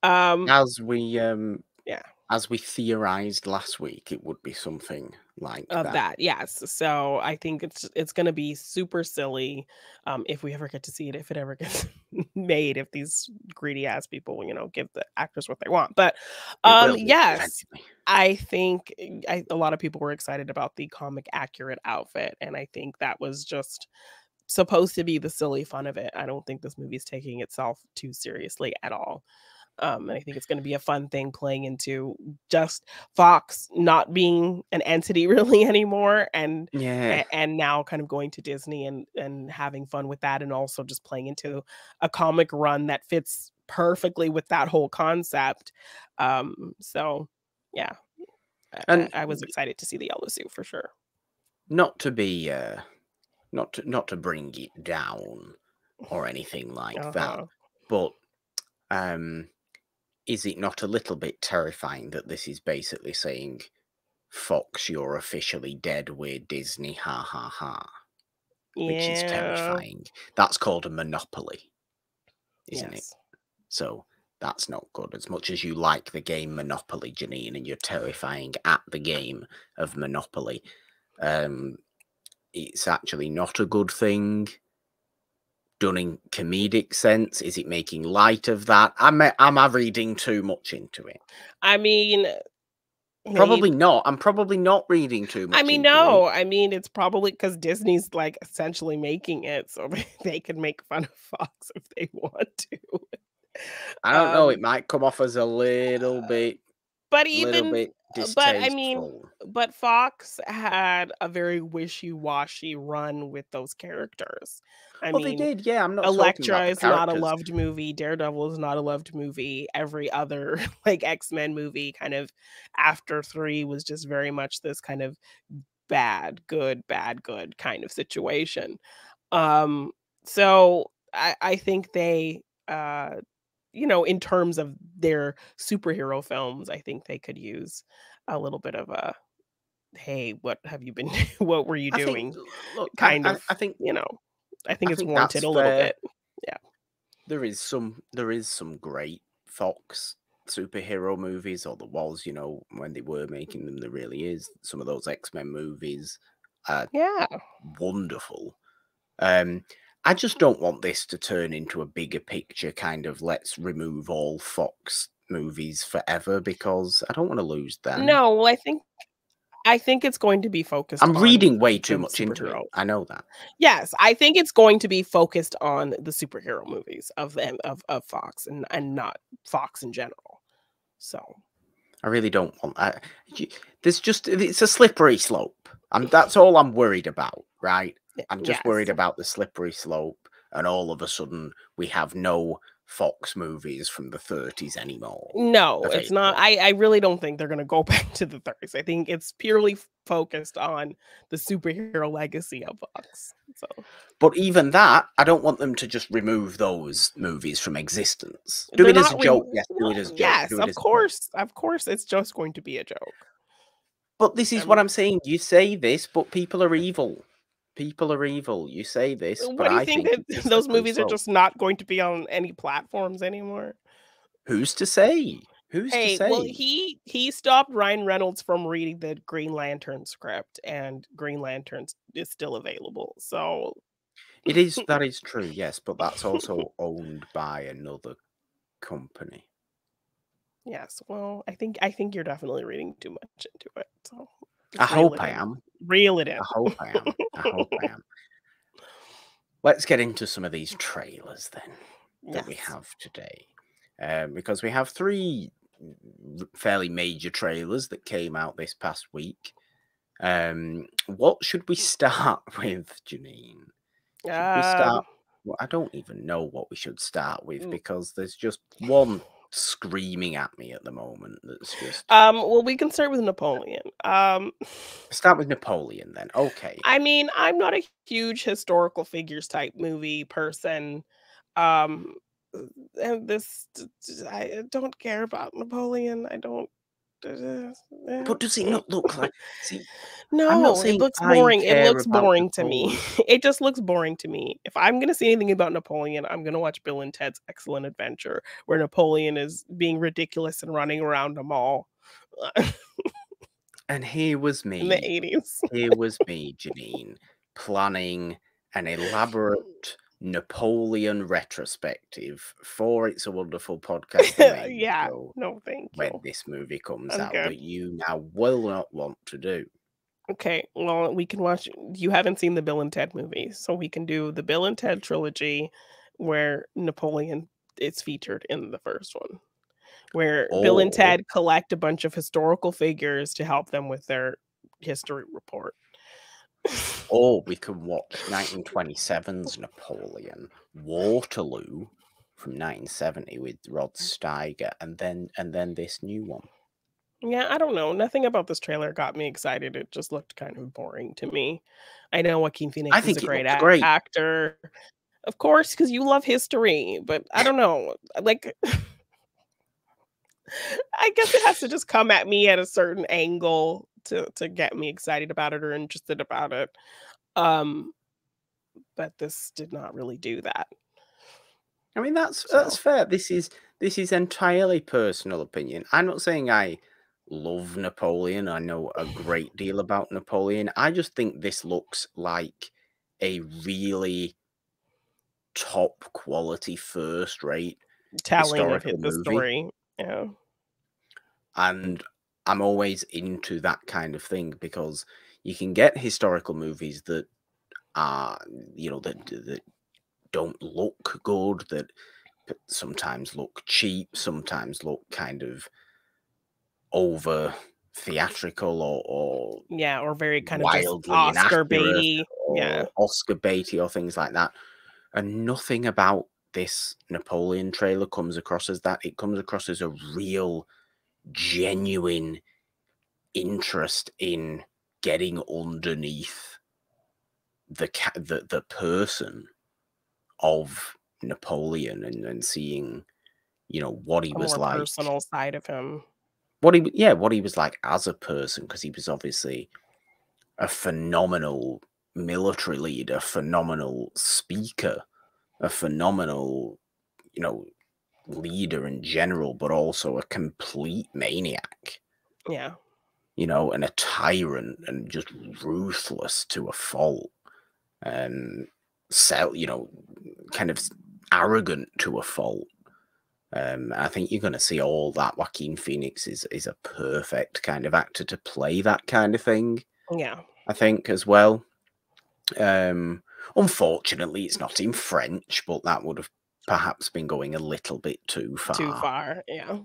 um As we um Yeah. As we theorized last week, it would be something like of that. that yes so i think it's it's going to be super silly um if we ever get to see it if it ever gets (laughs) made if these greedy ass people you know give the actors what they want but um yes. I think eh, I, a lot of people were excited about the comic accurate outfit, and I think that was just supposed to be the silly fun of it. I don't think this movie is taking itself too seriously at all. Um, and I think it's going to be a fun thing playing into just Fox not being an entity (laughs) really anymore, and Yeah. and now kind of going to Disney and and having fun with that, and also just playing into a comic run that fits perfectly with that whole concept. Um, so yeah, And I, I was excited to see the yellow suit for sure. not to be uh not to not to bring it down or anything like that Uh-huh. but um is it not a little bit terrifying that this is basically saying fox you're officially dead we're disney ha ha ha which is terrifying. That's called a monopoly isn't it? So that's not good. As much as you like the game monopoly jeannine and you're terrifying at the game of monopoly um it's actually not a good thing done in comedic sense is it making light of that am I, am I reading too much into it I mean, maybe- probably not i'm probably not reading too much I mean, into it. no. I mean, it's probably because Disney's like essentially making it, so (laughs) they, can make fun of Fox if they want to. i don't know um, it might come off as a little bit But even bit uh, but I mean, but Fox had a very wishy-washy run with those characters. I well mean, they did yeah i'm not Elektra is not a loved movie. Daredevil is not a loved movie. Every other (laughs) like X-Men movie kind of after 3 was just very much this kind of bad, good, bad, good kind of situation. Um so I I think they uh you know in terms of their superhero films, I think they could use a little bit of a hey, what have you been (laughs) what were you I think- doing? look, kind I, of, I think You know. I think I it's think warranted a little fair. bit. Yeah. There is some there is some great Fox superhero movies, or there was, you know, when they were making them, there really is. Some of those X Men movies are Yeah. wonderful. Um, I just don't want this to turn into a bigger picture kind of let's remove all Fox movies forever because I don't want to lose them. No, well, I think I think it's going to be focused. I'm reading way too much into it. I know that. Yes, I think it's going to be focused on the superhero movies of them of, of Fox and and not Fox in general. So I really don't want that. There's just it's a slippery slope. I'm that's all I'm worried about, right? I'm just worried about the slippery slope, and all of a sudden we have no Fox movies from the 30s anymore. No, of it's not. I I really don't think they're going to go (laughs) back to the 30s. I think it's purely focused on the superhero legacy of Fox. So But even that, I don't want them to just remove those movies from existence. Do it as a joke. Yes, do it as a joke. Yes, of as a joke. course, of course, it's just going to be a joke. But this is Um, what I'm saying. You say this, but people are evil. People are evil. You say this, What but do you I think think that those movies are just not going to be on any platforms anymore? Who's to say? Who's Hey, to say? well, he he stopped Ryan Reynolds from reading the Green Lantern script, and Green Lanterns is still available. So It is that (laughs) is true, yes, but that's also owned by another company. yes, well, I think I think you're definitely reading too much into it. So I hope I am. Reel it in. I hope I am. I hope I am. Let's get into some of these trailers then that we have today, um, because we have three fairly major trailers that came out this past week. Um, what should we start (laughs) with, Jeannine? Should we Um, start? Well, I don't even know what we should start with Mm. because there's just one screaming at me at the moment. That's just um, well, we can start with Napoleon. Um, start with Napoleon then. Okay. I mean, I'm not a huge historical figures type movie person. Um, and this, I don't care about Napoleon. I don't. (laughs) But does it not look like? See, No, it looks boring. It looks boring to me. (laughs) It just looks boring to me. If I'm going to see anything about Napoleon, I'm going to watch Bill and Ted's Excellent Adventure, where Napoleon is being ridiculous and running around a mall (laughs) and here was me. in the 80s. Here was me, Jeannine, planning an elaborate Napoleon retrospective for It's a Wonderful Podcast. (laughs) Yeah, no, thank you. when this movie comes I'm out that you now will not want to do. Okay, well, we can watch. You haven't seen the Bill and Ted movie, so we can do the Bill and Ted trilogy where Napoleon is featured in the first one, where Bill and oh, Ted collect a bunch of historical figures to help them with their history report. Or we can watch 1927's Napoleon, Waterloo from 1970 with Rod mm. Steiger, and then and then this new one. Yeah, I don't know. Nothing about this trailer got me excited. It just looked kind of boring to me. I know Joaquin Phoenix think is a great, great. actor, of course, because you love history. But I don't know. Like, (laughs) I guess it has to just come at me at a certain angle to to get me excited about it or interested about it. Um, but this did not really do that. I mean that's that's fair. This is this is entirely personal opinion. I'm not saying I love Napoleon. I know a great deal about Napoleon. I just think this looks like a really top quality first rate Telling of the story. Yeah. And I'm always into that kind of thing because you can get historical movies that are you know that that don't look good that sometimes look cheap sometimes look kind of over theatrical or, or Yeah, or very kind of Oscar baity. Yeah. Oscar baity or things like that. And nothing about this Napoleon trailer comes across as that. It comes across as a real, genuine interest in getting underneath the ca- the, the person of Napoleon and, and seeing, you know, what he was like personal side of him. what he yeah what he was like as a person because he was obviously a phenomenal military leader a phenomenal speaker a phenomenal you know leader in general but also a complete maniac Yeah. you know and a tyrant and just ruthless to a fault and sell you know kind of arrogant to a fault um, I think you're going to see all that. Joaquin Phoenix is is a perfect kind of actor to play that kind of thing. Yeah. I think as well. Um, unfortunately, it's not in French, but that would have perhaps been going a little bit too far, Too far. Yeah.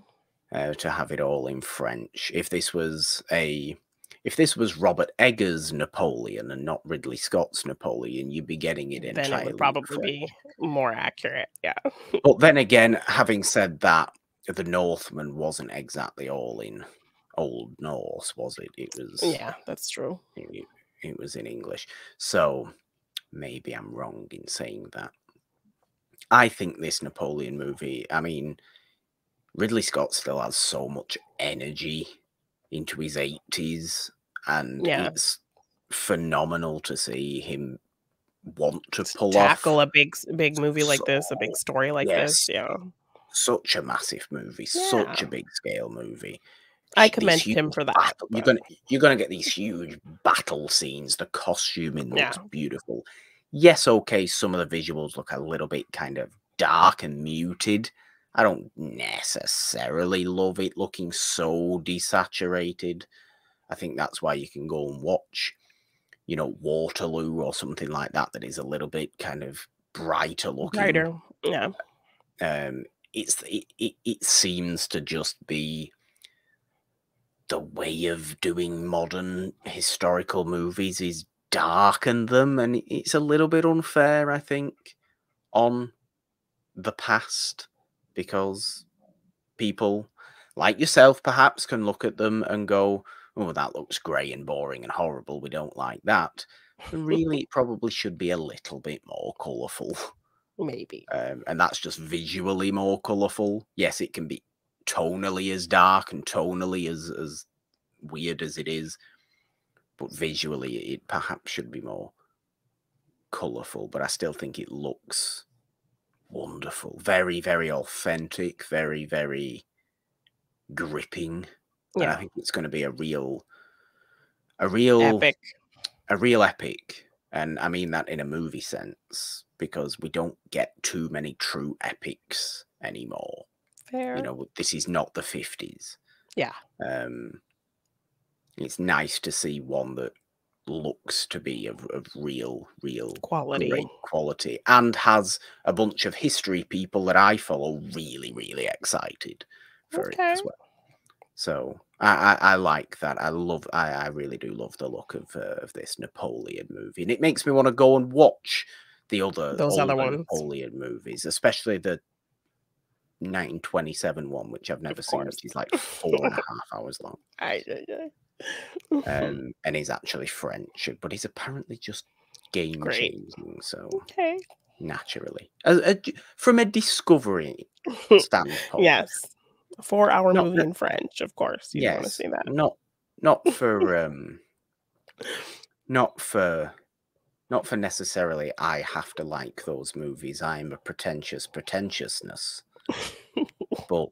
Uh, to have it all in French. If this was a if this was Robert Eggers' Napoleon and not Ridley Scott's Napoleon, you'd be getting it entirely. Then it would probably French. be more accurate. Yeah. But then again, having said that, the Northman wasn't exactly all in Old Norse, was it? It was Yeah, that's true. it, it was in English. So maybe I'm wrong in saying that. I think this Napoleon movie, I mean, Ridley Scott still has so much energy into his 80s and Yeah. it's phenomenal to see him want to pull Tackle off a big big movie like this, a big story like this, yeah. such a massive movie, such a big scale movie. I commend him for that, battle- You're gonna you're gonna get these huge battle scenes. The costuming Yeah. looks beautiful. Yes, okay, some of the visuals look a little bit kind of dark and muted. I don't necessarily love it looking so desaturated. I think that's why you can go and watch, you know, Waterloo or something like that that is a little bit kind of brighter looking Brighter, yeah. um it's it, it, it seems to just be the way of doing modern historical movies is darken them and it's a little bit unfair i think on the past because people like yourself perhaps can look at them and go oh that looks grey and boring and horrible we don't like that really it probably should be a little bit more colourful Maybe. um, and that's just visually more colourful. Yes, it can be tonally as dark and tonally as as weird as it is, but visually it perhaps should be more colourful. But I still think it looks wonderful, very very authentic, very very gripping. And I think it's going to be a real, a real Epic. a real epic and i mean that in a movie sense because we don't get too many true epics anymore Fair. you know this is not the 50s Yeah. um it's nice to see one that looks to be of, of real real Quality. quality and has a bunch of history people that i follow really really excited for it as well so I, I, I like that. I love. I, I really do love the look of uh, of this Napoleon movie, and it makes me want to go and watch the other Those other ones. Napoleon movies, especially the 1927 one, which I've never seen, which is like four and a (laughs) half hours long, I, I, um, (laughs) and he's actually French, but he's apparently just game Great. changing. So okay. naturally, As a, from a discovery (laughs) standpoint, yes. A four hour Not movie in French, of course. You want to yes, see that. not not (laughs) for um not for not for necessarily I have to like those movies. I'm a pretentious pretentiousness. but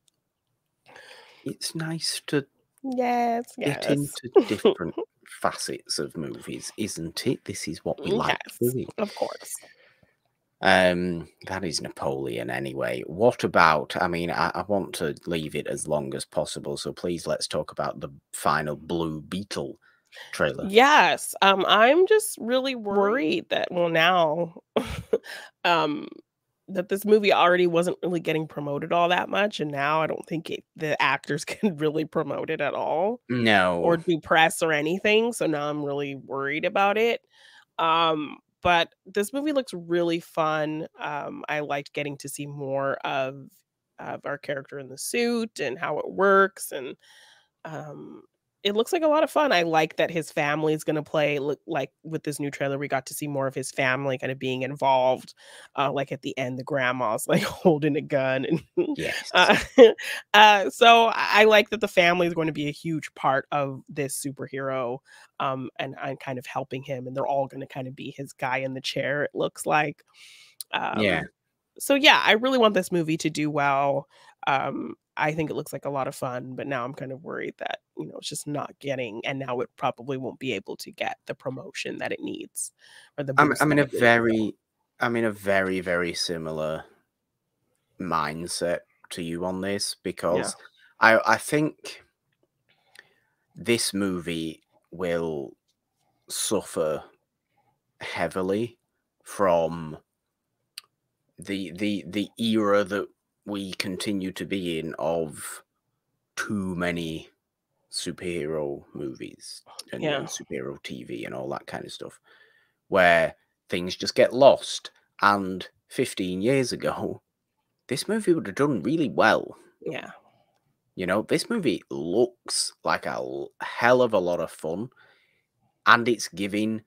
it's nice to Yes. get into (laughs) different facets of movies, isn't it? This is what we like doing. Of course. Um, that is Napoleon anyway. What about? I mean, I, I want to leave it as long as possible, so please let's talk about the final Blue Beetle trailer. Yes. Um, I'm just really worried that well now (laughs) um that this movie already wasn't really getting promoted all that much, and now I don't think it, the actors (laughs) can really promote it at all No, or do press or anything. So now I'm really worried about it. Um, but this movie looks really fun. Um, I liked getting to see more of of our character in the suit and how it works, and um, it looks like a lot of fun. I like that his family is going to play. Look like with this new trailer, we got to see more of his family kind of being involved. Uh, like at the end, the grandma's like (laughs) holding a gun and yes, uh, (laughs) uh, so I like that the family is going to be a huge part of this superhero, um, and and kind of helping him, and they're all going to kind of be his guy in the chair. It looks like, um, yeah, So yeah, I really want this movie to do well. Um, I think it looks like a lot of fun, but now I'm kind of worried that you know it's just not getting, and now it probably won't be able to get the promotion that it needs or the. I'm I'm in a it needs. very I'm in a very very similar mindset to you on this because I I think this movie will suffer heavily from the the the era that we continue to be in of too many superhero movies and, Yeah. superhero TV and all that kind of stuff, where things just get lost. And 15 years ago, this movie would have done really well. Yeah, You know, this movie looks like a hell of a lot of fun, and it's giving,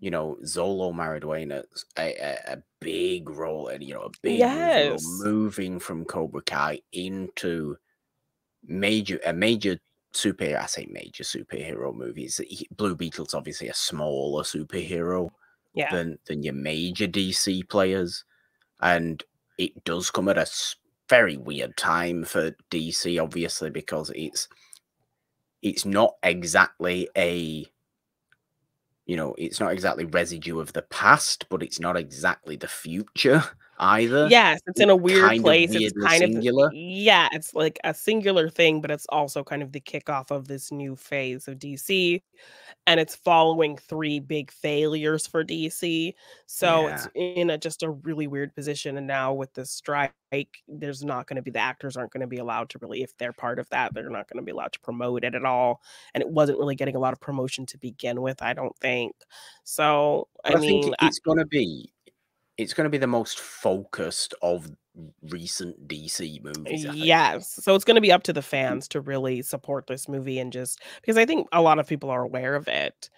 you know, Xolo Mariduena a, a, a big role, and you know, a big Yes. moving from Cobra Kai into major a major superhero. I say major superhero movies. Blue Beetle's obviously a smaller superhero Yeah. than than your major DC players, and it does come at a very weird time for DC, obviously because it's it's not exactly a you know it's not exactly residue of the past, but it's not exactly the future either. Yes, it's in a weird kind of place. It's weirdly kind singular. of yeah, it's like a singular thing, but it's also kind of the kickoff of this new phase of DC, and it's following three big failures for DC. So it's in a just a really weird position. And now with the strike, there's not going to be the actors aren't going to be allowed to really, if they're part of that, they're not going to be allowed to promote it at all. And it wasn't really getting a lot of promotion to begin with, I don't think. So I, I, mean, it's going to be it's going to be the most focused of recent DC movies. Yes. So it's going to be up to the fans to really support this movie and just because I think a lot of people are aware of it.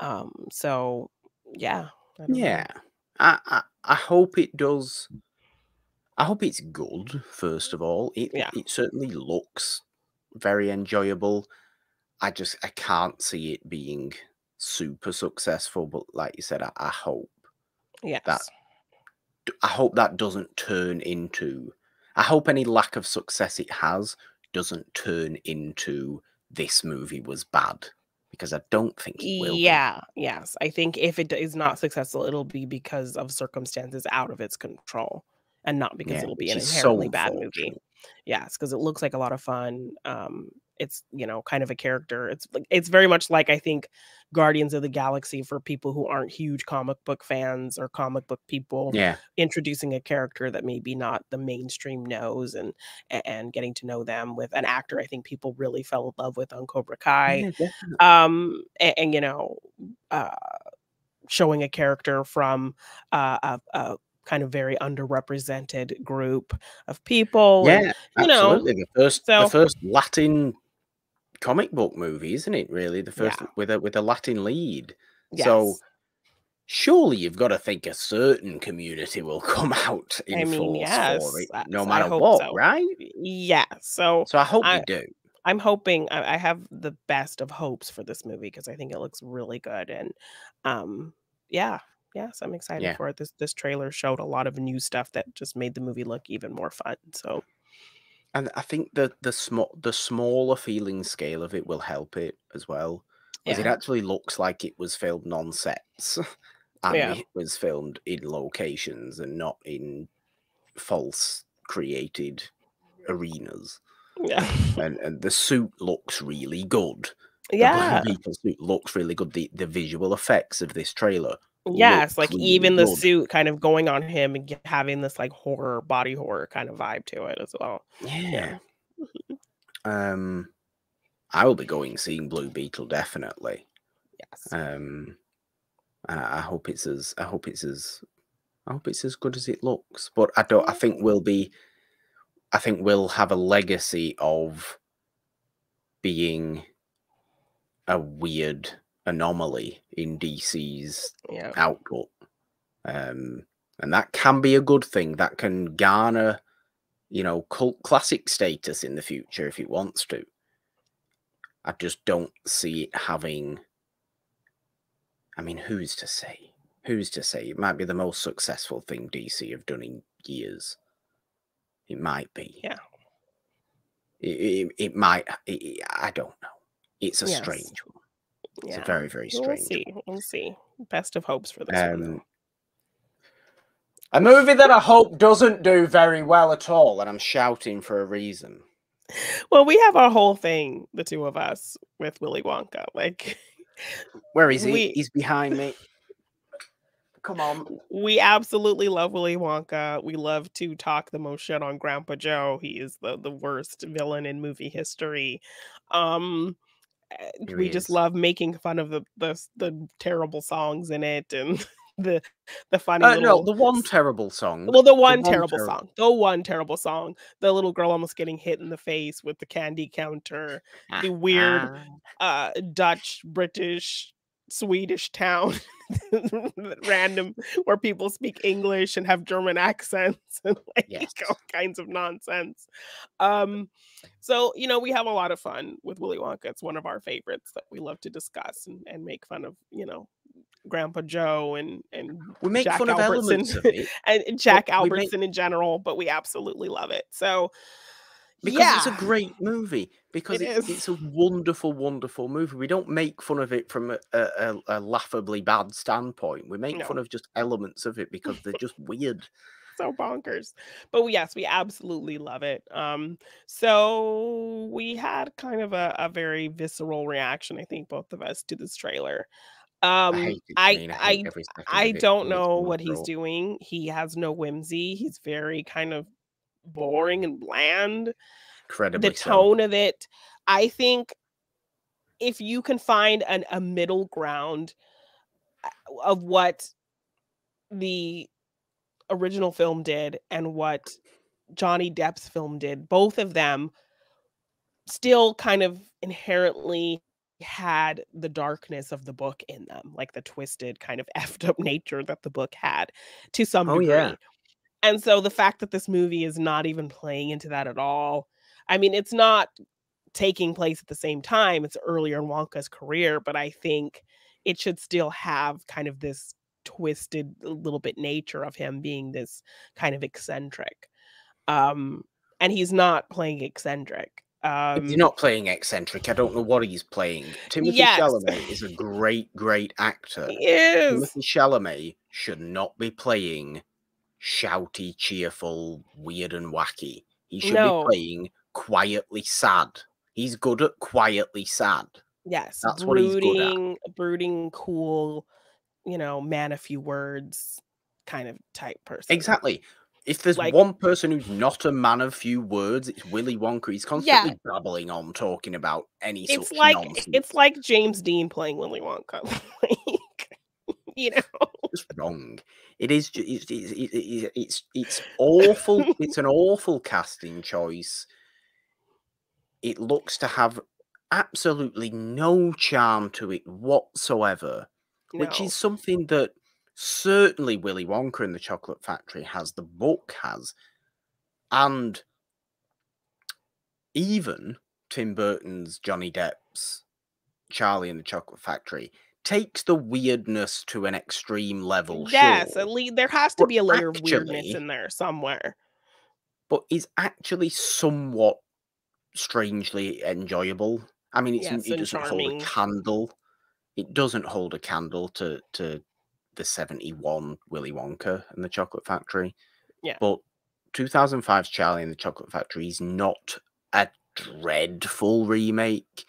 Um so yeah. I know. Yeah, I, I I hope it does. I hope it's good. First of all, it Yeah. it certainly looks very enjoyable. I just I can't see it being super successful, but like you said, I, I hope Yes. d- I hope that doesn't turn into. I hope any lack of success it has doesn't turn into this movie was bad because I don't think it will. be. Yeah, yes. I think if it is not successful, it'll be because of circumstances out of its control and not because Yeah, it'll be an is so inherently bad movie. Yes, because it looks like a lot of fun. Um, it's you know kind of a character. It's like it's very much like I think Guardians of the Galaxy for people who aren't huge comic book fans or comic book people. Yeah, Introducing a character that maybe not the mainstream knows and and getting to know them with an actor. I think people really fell in love with on Cobra Kai yeah, um and, and you know uh showing a character from uh, a, a kind of very underrepresented group of people and, Yeah, you know, absolutely. the first, so- the first Latin comic book movie, isn't it? Really, the first Yeah. with a with a Latin lead. yes. So surely you've got to think a certain community will (laughs) come out in I mean, force yes, for it, no matter what, so. right? yeah so So I hope I- you do. i'm hoping I, I have the best of hopes for this movie because i think it looks really good and um yeah yes i'm excited Yeah. for it this this trailer showed a lot of new stuff that just made the movie look even more fun so And I think the the small the smaller feeling scale of it will help it as well. Because it actually looks like it was filmed on sets (laughs) and Yeah. it was filmed in locations and not in false created arenas. yeah And and the suit looks really good. The yeah Beetle suit looks really good. The the visual effects of this trailer. Yes, like even the suit kind of going on him and ge- having this like horror, body horror kind of vibe to it as well. Yeah. Um I will be going seeing Blue Beetle definitely. Yes. Um, I I hope it's as I hope it's as I hope it's as good as it looks. But I don't. I think we'll be. I think we'll have a legacy of being a weird anomaly in DC's yeah. output, um, and that can be a good thing. That can garner, you know, cult classic status in the future if it wants to. I just don't see it having. I mean, who's to say? Who's to say? It might be the most successful thing DC have done in years. It might be. Yeah. It, it, it might. It, I don't know. It's a Yes. strange one. It's Yeah. a very, very We'll see. We'll see. Best of hopes for this. Um, though. a movie that I hope doesn't do very well at all, and I'm shouting for a reason. Well, we have our whole thing, the two of us, with Willy Wonka. Like Where is he? We- He's behind me. Come on. we absolutely love Willy Wonka. We love to talk the most shit on Grandpa Joe. He is the the worst villain in movie history. Um Here we just is. love making fun of the the the terrible songs in it and (laughs) the the funny Uh, little no, the one terrible song. well the one one terrible terri- song the one terrible song the little girl almost getting hit in the face with the candy counter the weird uh dutch british Swedish town, (laughs) random where people speak English and have German accents and (laughs) like Yes. all kinds of nonsense. Um, so you know, we have a lot of fun with Willy Wonka. It's one of our favorites that we love to discuss and, and make fun of, you know, Grandpa Joe and and We make Jack fun of Albertson. elements of (laughs) and Jack we make- Albertson in general, but we absolutely love it. So because yeah, it's a great movie. Because It it's, it's a wonderful, wonderful movie. We don't make fun of it from a, a, a- laughably bad standpoint. We make No. fun of just elements of it because they're just weird. (laughs) so bonkers. But yes, we absolutely love it. Um, so we had kind of a, a very visceral reaction, I think, both of us to this trailer. Um, I. I I, I second I don't know what he's doing. He has no whimsy. He's very kind of boring and bland. Incredibly the so. tone of it i think if you can find an, a middle ground uh, of what the original film did and what johnny depp's film did both of them still kind of inherently had the darkness of the book in them like the twisted kind of (laughs) effed up nature that the book had to some Oh, degree yeah. And so the fact that this movie is not even playing into that at all I mean, it's not taking place at the same time. It's earlier in Wonka's career, but I think it should still have kind of this twisted little bit nature of him being this kind of eccentric. Um, and he's not playing eccentric. Um, He's not playing eccentric. I don't know what he's playing. Timothee Yes. Chalamet is a great, great actor. he is. Timothee Chalamet should not be playing shouty, cheerful, weird, and wacky. He should No. be playing quietly sad. He's good at quietly sad. Yes, That's what he's good at. brooding, brooding, cool, you know, man a few words kind of type person. Exactly. If there's Like- one person who's not a man of few words, it's Willy Wonka. He's constantly babbling on, talking about any It's like nonsense. it's like James Dean playing Willy Wonka. (laughs) (laughs) you know, just wrong. It is. It's it's it's, it's, it's, it's awful. (laughs) it's an awful casting choice. It looks to have absolutely no charm to it whatsoever, which is something that certainly Willy Wonka and the Chocolate Factory has. The book has, and even Tim Burton's Johnny Depp's Charlie and the Chocolate Factory takes the weirdness to an extreme level. yes, sure, at least there has to be a layer of weirdness in there somewhere. but is actually somewhat strangely enjoyable. I mean, it's, Yes, it doesn't charming. hold a candle. It doesn't hold a candle to to the seventy one Willy Wonka and the Chocolate Factory. Yeah. but 2005's Charlie and the Chocolate Factory is not a dreadful remake.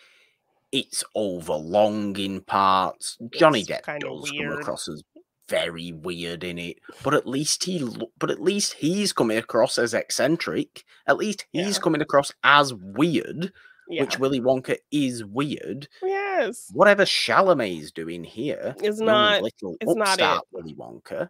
It's overlong in parts. Johnny It's Depp does come across as very weird in it, but at least he, but at least he's coming across as eccentric. At least he's Yeah. coming across as weird, Yeah. which Willy Wonka is weird. yes. Whatever Chalamet's doing here, It's not- little it's not it. Willy Wonka.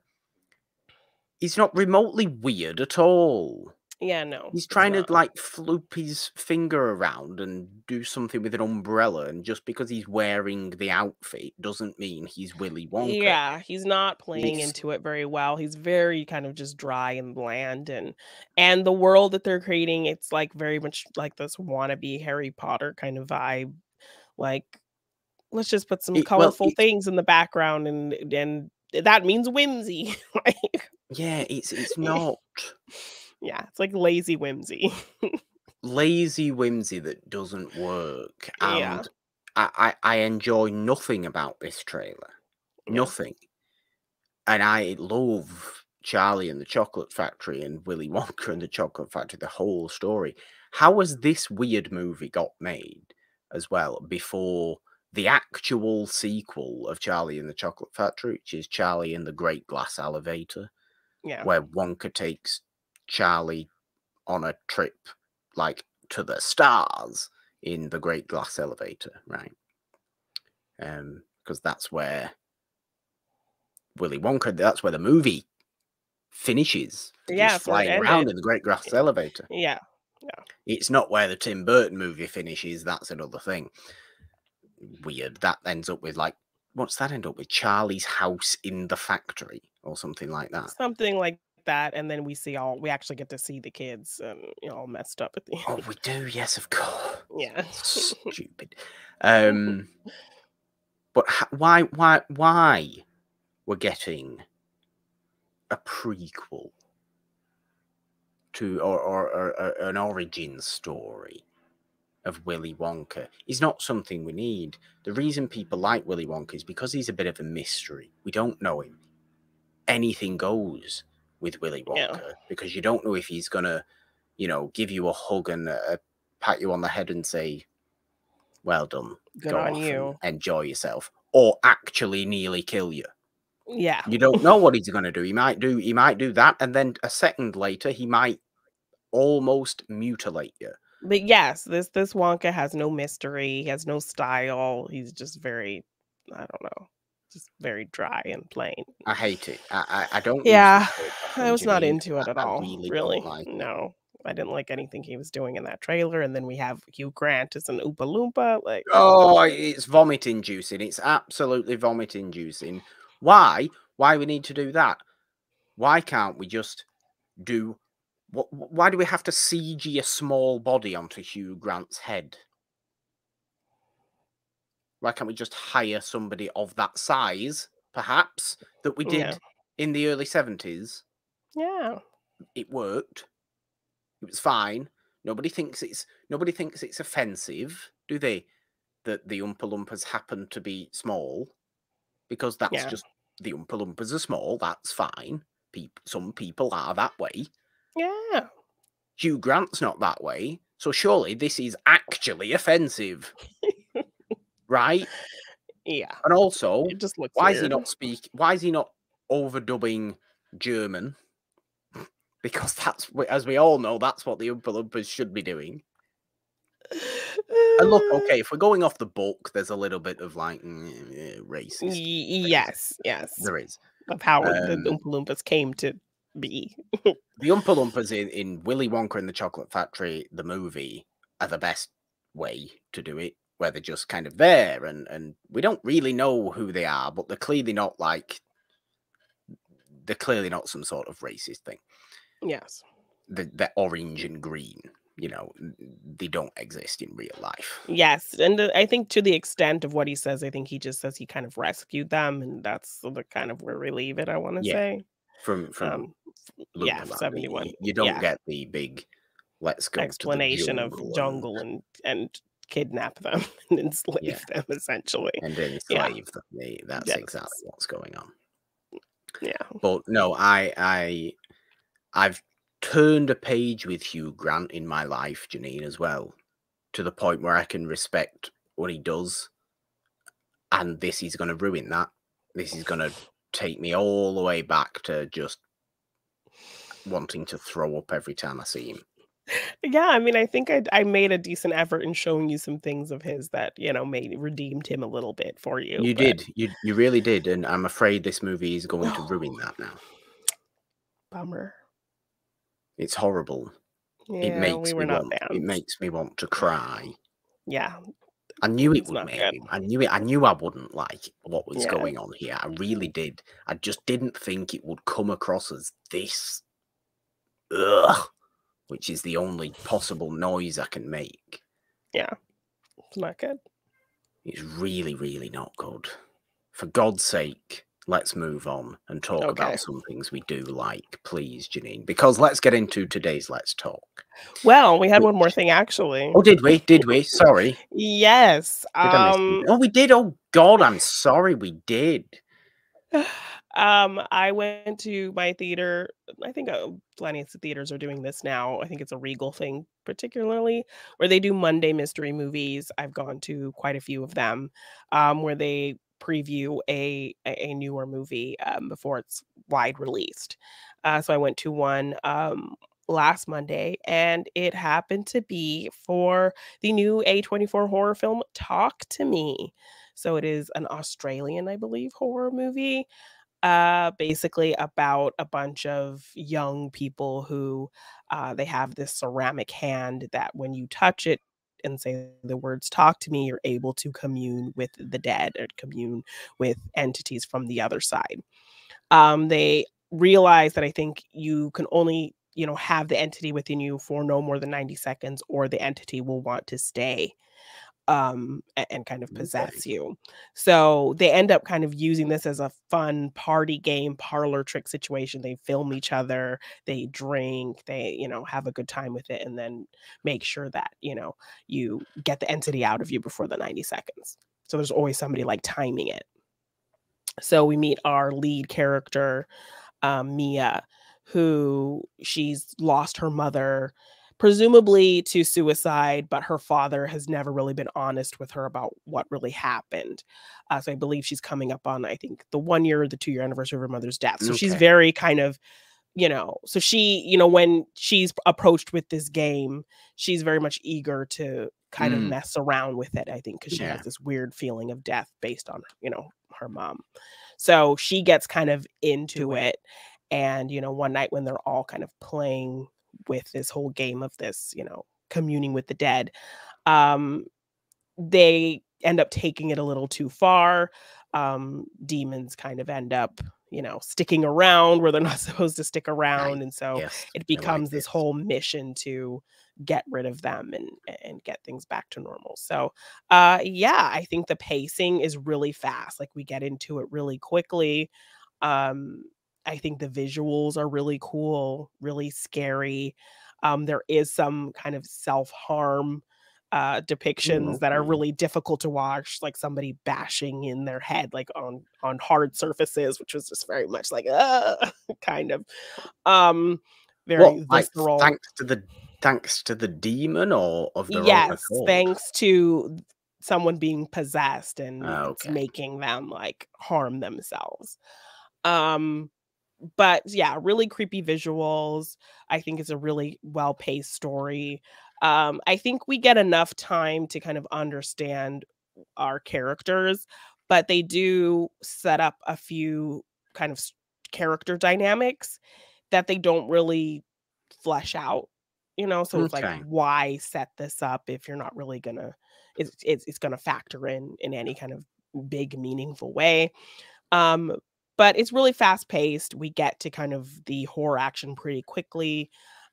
He's not remotely weird at all. Yeah, no. He's trying to like floop his finger around and do something with an umbrella, and just because he's wearing the outfit doesn't mean he's Willy Wonka. Yeah, he's not playing He's- into it very well. He's very kind of just dry and bland and and the world that they're creating, it's like very much like this wannabe Harry Potter kind of vibe. Like let's just put some It- well, colorful things in the background and and that means whimsy. (laughs) like Yeah, it's it's (laughs) not yeah, it's like lazy whimsy. (laughs) lazy whimsy that doesn't work, and Yeah. I, I I enjoy nothing about this trailer. Yeah. Nothing. And I love Charlie and the Chocolate Factory and Willy Wonka and the Chocolate Factory, the whole story. How has this weird movie got made as well before the actual sequel of Charlie and the Chocolate Factory, which is Charlie and the Great Glass Elevator, Yeah. where Wonka takes Charlie on a trip like to the stars in the Great Glass Elevator, right? Um, because that's where Willy Wonka, that's where the movie finishes. Yeah, flying around ended. in the Great Glass Elevator. Yeah. Yeah. It's not where the Tim Burton movie finishes. That's another thing. Weird. That ends up with like what's that end up with? Charlie's house in the factory or something like that. Something like that, and then we see all we actually get to see the kids and you know all messed up at the end. Oh, we do. Yes, of course. Yeah. Stupid. Um, but why, why, why we're getting a prequel to or, or, or, or an origin story of Willy Wonka is not something we need. The reason people like Willy Wonka is because he's a bit of a mystery. We don't know him. Anything goes with Willy Yeah. Wonka because you don't know if he's gonna, you know, give you a hug and uh, pat you on the head and say, "Well done, Good go on off and you. enjoy yourself," or actually nearly kill you. Yeah. You don't know what he's going to do. He might do. He might do that, and then a second later, he might almost mutilate you. But yes, this this Wonka has no mystery, he has no style. He's just very I don't know, just very dry and plain. I hate it. I I, I don't. Yeah, (sighs) I was not into it at I all. really Really, like no, I didn't like anything he was doing in that trailer. And then we have Hugh Grant as an Oompa Loompa. Like, Oh, it's vomit inducing. It's absolutely vomit inducing. Why? Why we need to do that? Why can't we just do? What? Why do we have to CG a small body onto Hugh Grant's head? Why can't we just hire somebody of that size, perhaps, that we did Yeah. in the early seventies? yeah, It worked. It was fine. Nobody thinks it's nobody thinks it's offensive, do they? That the Oompa Loompas happen to be small, because that's Yeah. just the Oompa Loompas are small. That's fine. People, some people are that way. yeah. Hugh Grant's not that way, so surely this is actually offensive, (laughs) right? Yeah, And also, it just looks why is he not speak? Why is he not overdubbing German? (laughs) Because that's as we all know, that's what the Oompa Loompas should be doing. And look, (sighs) okay, if we're going off the book, there's a little bit of like mm, racist. yes, yes, There is. of how the Um, Oompa Loompas came to be. The Oompa Loompas (laughs) in, in Willy Wonka and the Chocolate Factory, the movie, are the best way to do it, where they're just kind of there and, and we don't really know who they are, but they're clearly not like, they're clearly not some sort of racist thing. yes, the, the orange and green. You know, they don't exist in real life. yes, and uh, I think to the extent of what he says, I think he just says he kind of rescued them, and that's the kind of where we leave it. I want to Yeah, say, From from um, yeah, seventy you, you don't yeah. get the big let's go explanation of jungle, jungle and and kidnap them (laughs) and enslave Yeah. them essentially. and, and Yeah. enslave them. They- That's Yes. exactly what's going on. Yeah. But no, I I I've turned a page with Hugh Grant in my life, Jeannine, as well, to the point where I can respect what he does. And this is going to ruin that. This is going to take me all the way back to just wanting to throw up every time I see him. Yeah, I mean, I think I I made a decent effort in showing you some things of his that, you know, made redeemed him a little bit for you. You but- did, you you really did, and I'm afraid this movie is going to ruin (gasps) that now. Bummer. It's horrible. Yeah, it makes we were me not want. It makes me want to cry. Yeah. I knew it It's would make good. me. I knew it. I knew I wouldn't like what was Yeah. going on here. I really did. I just didn't think it would come across as this. Ugh, which is the only possible noise I can make. Yeah, it's not good. It's really, really not good. For God's sake, let's move on and talk Okay. about some things we do like, please, Jeannine. Because let's get into today's Let's Talk. Well, we had one more thing actually. Oh, did we? Did we? Sorry. Yes. Did Um oh, we did. Oh, God, I'm sorry. We did. (sighs) (sighs) (sighs) um I went to my theater. I think uh, plenty of theaters are doing this now. I think it's a Regal thing particularly where they do Monday mystery movies. I've gone to quite a few of them um where they preview a a, newer movie um, before it's wide released. Uh, so I went to one um last Monday and it happened to be for the new A24 horror film Talk to Me. So it is an Australian, I believe, horror movie. Uh, basically about a bunch of young people who uh, they have this ceramic hand that when you touch it, and say the words talk to me, you're able to commune with the dead or commune with entities from the other side. Um, they realize that I think you can only, you know, have the entity within you for no more than 90 seconds, or the entity will want to stay um and, kind of possess you. So they end up kind of using this as a fun party game parlor trick situation. They film each other they drink they you know have a good time with it and then make sure that you know you get the entity out of you before the 90 seconds. So there's always somebody like timing it. So we meet our lead character um, mia who she's lost her mother presumably to suicide, but her father has never really been honest with her about what really happened. Uh, so I believe she's coming up on, I think, the one year or the two year anniversary of her mother's death. So okay. she's very kind of, you know, so she, you know, when she's approached with this game, she's very much eager to kind mm. of mess around with it, I think, because she yeah. has this weird feeling of death based on, you know, her mom. So she gets kind of into it. And, you know, one night when they're all kind of playing with this whole game of this, you know, communing with the dead. Um, they end up taking it a little too far. Um, demons kind of end up, you know, sticking around where they're not (laughs) supposed to stick around, right. and so yes, it becomes like this whole mission to get rid of them and and get things back to normal. So, uh, yeah, I think the pacing is really fast. Like we get into it really quickly. Um, I think the visuals are really cool, really scary. Um, there is some kind of self harm uh depictions that are really difficult to watch like somebody bashing in their head like on on hard surfaces which was just very much like uh (laughs) kind of um very well, like, thanks to the thanks to the demon or of the yes thanks to someone being possessed and oh, okay. making them like harm themselves um but yeah, really creepy visuals. I think it's a really well paced story. Um, I think we get enough time to kind of understand our characters, but they do set up a few kind of character dynamics that they don't really flesh out. You know, so okay. it's like why set this up if you're not really gonna it's it's, it's gonna factor in in any kind of big meaningful way. Um, but it's really fast paced. We get to kind of the horror action pretty quickly.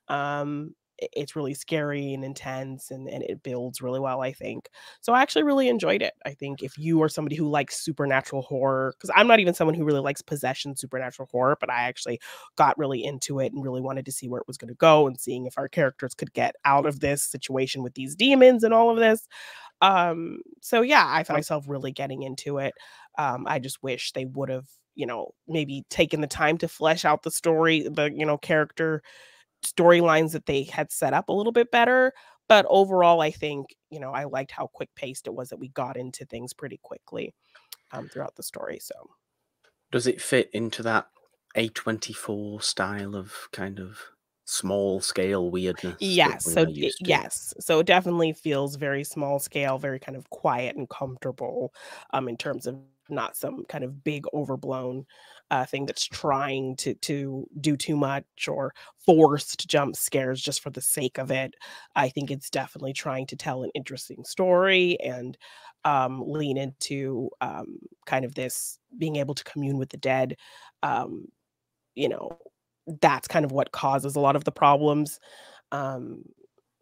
Um, it's really scary and intense and, and it builds really well, I think. So I actually really enjoyed it. I think if you are somebody who likes supernatural horror, because I'm not even someone who really likes possession supernatural horror, but I actually got really into it and really wanted to see where it was going to go and seeing if our characters could get out of this situation with these demons and all of this. Um, so yeah, I found myself really getting into it. Um, I just wish they would have you know maybe taken the time to flesh out the story the you know character storylines that they had set up a little bit better but overall i think you know i liked how quick paced it was that we got into things pretty quickly um, throughout the story so. Does it fit into that a24 style of kind of small scale weirdness yes so it, yes so it definitely feels very small scale very kind of quiet and comfortable um in terms of not some kind of big overblown uh, thing that's trying to to do too much or forced jump scares just for the sake of it. I think it's definitely trying to tell an interesting story and um, lean into um, kind of this being able to commune with the dead. Um, you know, that's kind of what causes a lot of the problems um,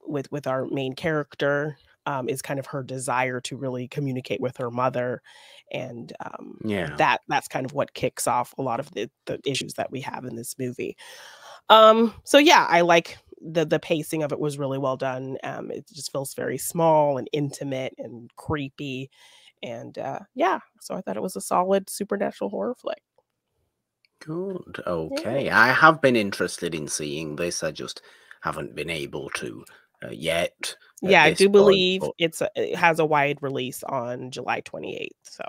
with with our main character um, is kind of her desire to really communicate with her mother and um, yeah. that that's kind of what kicks off a lot of the, the issues that we have in this movie. Um so yeah i like the the pacing of it was really well done um it just feels very small and intimate and creepy and uh yeah so i thought it was a solid supernatural horror flick. Good okay yeah. i have been interested in seeing this i just haven't been able to uh, yet. Yeah, I do believe it's a, it has a wide release on July 28th. So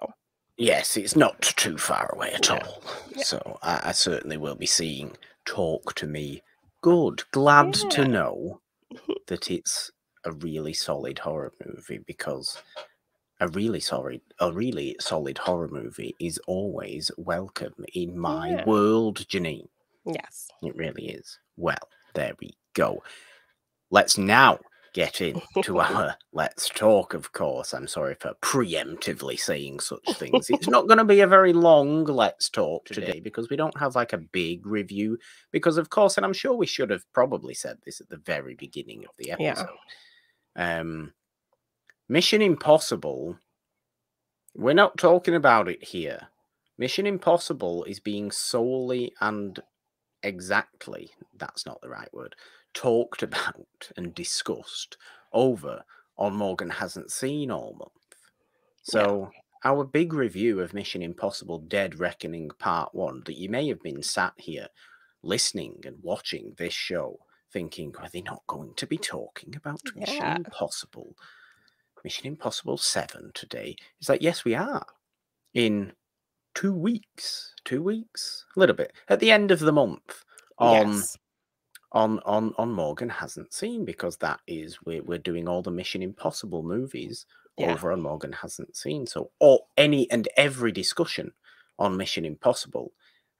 yes, it's not too far away at yeah. all. Yeah. So I, I, certainly will be seeing Talk to Me. Good, glad yeah. to know (laughs) that it's a really solid horror movie because a really solid a really solid horror movie is always welcome in my world, Jeannine. Yes. It really is. Well, there we go. Let's now get (laughs) into our let's talk, of course. I'm sorry for preemptively saying such things. It's not going to be a very long let's talk today because we don't have like a big review. Because, of course, and I'm sure we should have probably said this at the very beginning of the episode. Yeah. Um, Mission Impossible, we're not talking about it here. Mission Impossible is being solely and exactly, that's not the right word, talked (laughs) about and discussed over on Morgan Hasn't Seen all month. So, yeah. our big review of Mission Impossible Dead Reckoning Part 1, that you may have been sat here listening and watching this show thinking, are they not going to be talking about yeah. Mission Impossible? Mission Impossible 7 today. is like, yes, we are. In two weeks, two weeks, a little bit at the end of the month on yes on on on Morgan hasn't seen because that is we're we're doing all the Mission Impossible movies yeah. over on Morgan hasn't seen. So all any and every discussion on Mission Impossible,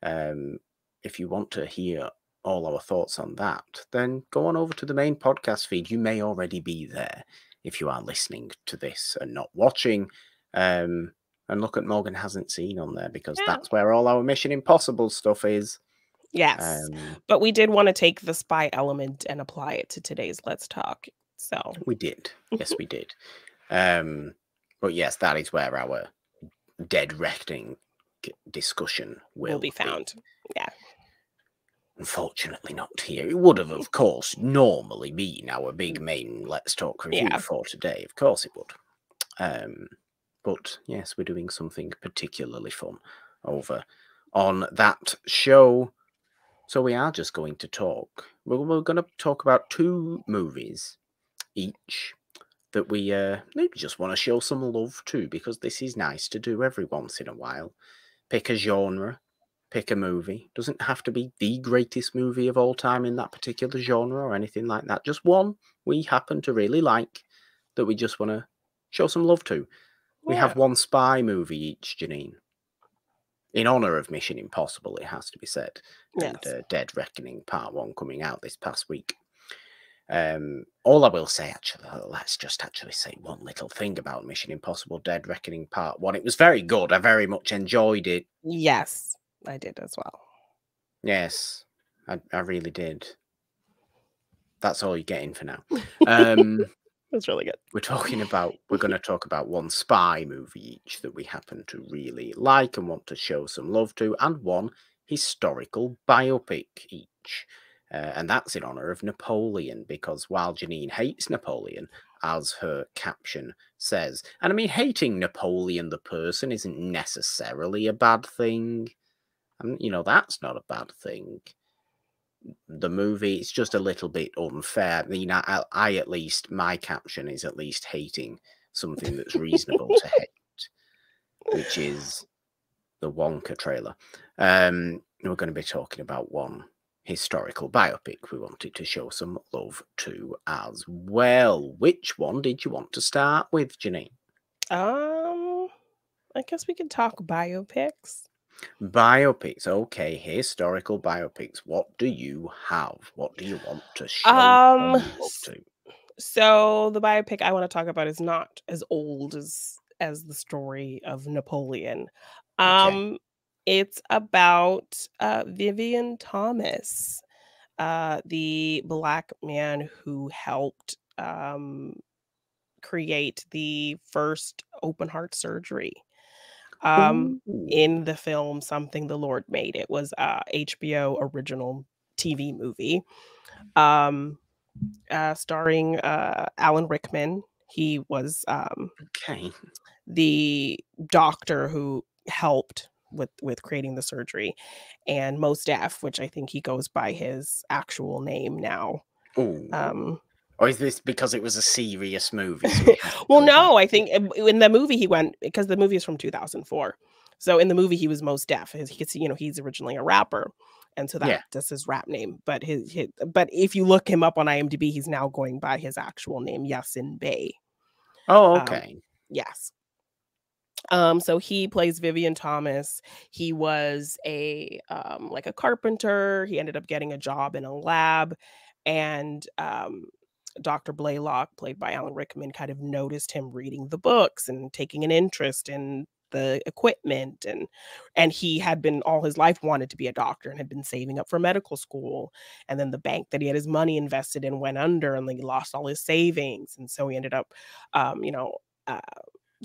um, if you want to hear all our thoughts on that, then go on over to the main podcast feed. You may already be there if you are listening to this and not watching. Um, and look at Morgan hasn't seen on there because yeah. that's where all our Mission Impossible stuff is. Yes. Um, but we did want to take the spy element and apply it to today's Let's Talk. So we did. Yes, we (laughs) did. Um, but yes, that is where our dead reckoning discussion will, will be found. Be. Yeah. Unfortunately, not here. It would have, of course, normally been our big main Let's Talk review yeah. for today. Of course, it would. Um, but yes, we're doing something particularly fun over on that show. So we are just going to talk. We're, we're going to talk about two movies each that we uh, maybe just want to show some love to because this is nice to do every once in a while. Pick a genre, pick a movie. Doesn't have to be the greatest movie of all time in that particular genre or anything like that. Just one we happen to really like that we just want to show some love to. We have one spy movie each, Jeannine in honor of Mission Impossible, it has to be said, yes. and uh, Dead Reckoning Part One coming out this past week. Um, all I will say, actually, uh, let's just actually say one little thing about Mission Impossible: Dead Reckoning Part One. It was very good. I very much enjoyed it. Yes, I did as well. Yes, I, I really did. That's all you're getting for now. (laughs) Um, That's really good. We're talking about we're going to talk about one spy movie each that we happen to really like and want to show some love to, and one historical biopic each. Uh, and that's in honor of Napoleon, because while Jeannine hates Napoleon, as her caption says, and I mean, hating Napoleon the person isn't necessarily a bad thing. And, you know, that's not a bad thing the movie. It's just a little bit unfair. I mean, I, I at least my caption is at least hating something that's reasonable to (laughs) hate, which is the Wonka trailer. Um, we're going to be talking about one historical biopic we wanted to show some love to as well. Which one did you want to start with, Jeannine? Um, I guess we can talk biopics. Biopics, okay, historical biopics. What do you have? What do you want to show um, to? So the biopic I want to talk about is not as old as as the story of Napoleon. Um, okay. it's about uh, Vivian Thomas, uh, the black man who helped um, create the first open heart surgery um, in the film Something the Lord Made. It was a HBO original TV movie um, uh, starring uh, Alan Rickman. He was um, okay. the doctor who helped with with creating the surgery, and Mos Def, which I think he goes by his actual name now. Ooh. Um, or is this because it was a serious movie? So (laughs) well, no, I think in the movie he went because the movie is from 2004. So in the movie he was Mos Def. His, you know, he's originally a rapper, and so that, yeah. that's his rap name. But his, his, but if you look him up on IMDb, he's now going by his actual name, Yasin Bey. Oh, um, okay. Um, yes. Um, so he plays Vivian Thomas. He was a um, like a carpenter. He ended up getting a job in a lab, and um, Dr. Blalock, played by Alan Rickman, kind of noticed him reading the books and taking an interest in the equipment and and he had been all his life wanted to be a doctor and had been saving up for medical school and then the bank that he had his money invested in went under and he lost all his savings and so he ended up um, you know uh,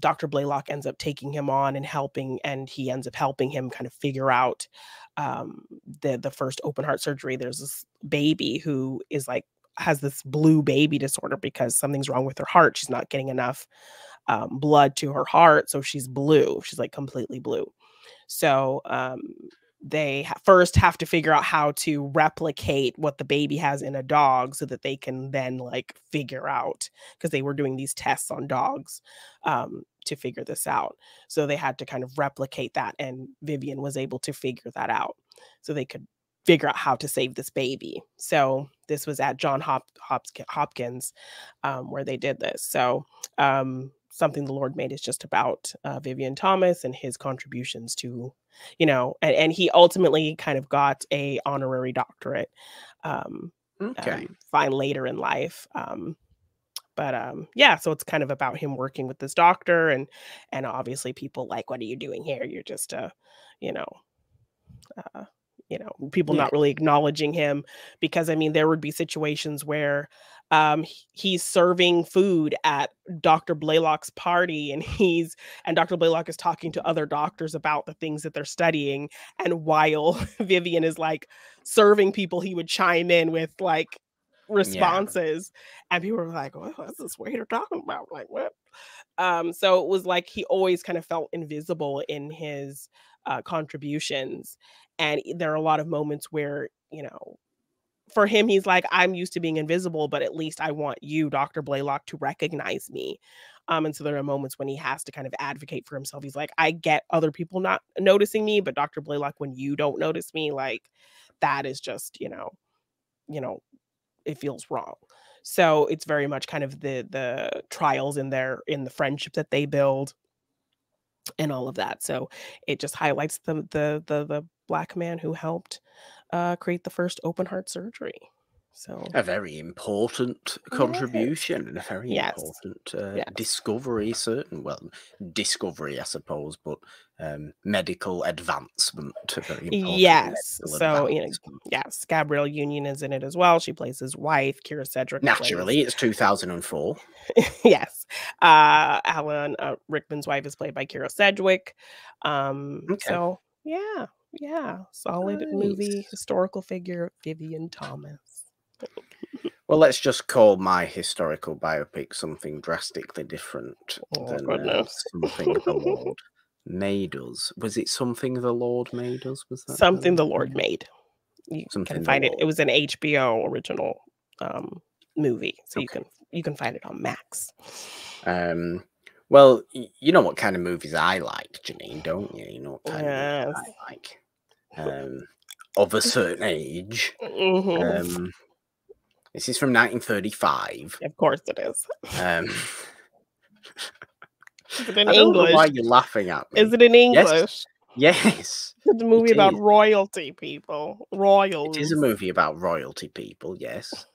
Dr. Blalock ends up taking him on and helping, and he ends up helping him kind of figure out um, the the first open heart surgery. There's this baby who is like has this blue baby disorder because something's wrong with her heart. She's not getting enough um, blood to her heart, so she's blue. She's like completely blue. So um, they ha- first have to figure out how to replicate what the baby has in a dog so that they can then like figure out because they were doing these tests on dogs um, to figure this out so they had to kind of replicate that and vivian was able to figure that out so they could figure out how to save this baby so this was at john Hop- hopkins um, where they did this so um, something the lord made is just about uh, vivian thomas and his contributions to you know, and, and he ultimately kind of got a honorary doctorate. Um, okay. Um, fine later in life. Um, but um, yeah, so it's kind of about him working with this doctor, and and obviously people like, what are you doing here? You're just a, you know, uh, you know, people yeah. not really acknowledging him because I mean, there would be situations where um he's serving food at Dr. Blalock's party and he's and Dr. Blalock is talking to other doctors about the things that they're studying and while (laughs) Vivian is like serving people he would chime in with like responses yeah. and people were like well, what's this waiter talking about like what um so it was like he always kind of felt invisible in his uh, contributions and there are a lot of moments where you know for him, he's like, I'm used to being invisible, but at least I want you, Dr. Blalock, to recognize me. Um, and so there are moments when he has to kind of advocate for himself. He's like, I get other people not noticing me, but Dr. Blalock, when you don't notice me, like that is just, you know, you know, it feels wrong. So it's very much kind of the the trials in their in the friendship that they build and all of that. So it just highlights the the the the black man who helped uh, create the first open heart surgery. So a very important contribution yes. and a very yes. important uh, yes. discovery, certain well, discovery, I suppose, but um, medical advancement. yes. So you know, yes, Gabrielle Union is in it as well. She plays his wife, Kyra Sedgwick. Naturally, plays... it's two thousand and four. (laughs) yes. Uh, Alan uh, Rickman's wife is played by Kyra Sedgwick. Um, okay. So yeah, yeah, solid nice. movie, historical figure, Vivian Thomas. (laughs) Well, let's just call my historical biopic something drastically different oh, than uh, something the Lord (laughs) made us. Was it something the Lord made us? Was that something the Lord made? You something can find it. It was an HBO original um, movie, so okay. you can you can find it on Max. Um, well, you know what kind of movies I like, Jeannine, don't you? You know what kind yes. of movies I like. Um, of a certain age. Mm-hmm. Um, this is from 1935. Of course it is. Um, (laughs) is it in English? why are you're laughing at me. Is it in English? Yes. yes. It's a movie it about is. royalty people. Royals. It is a movie about royalty people, yes.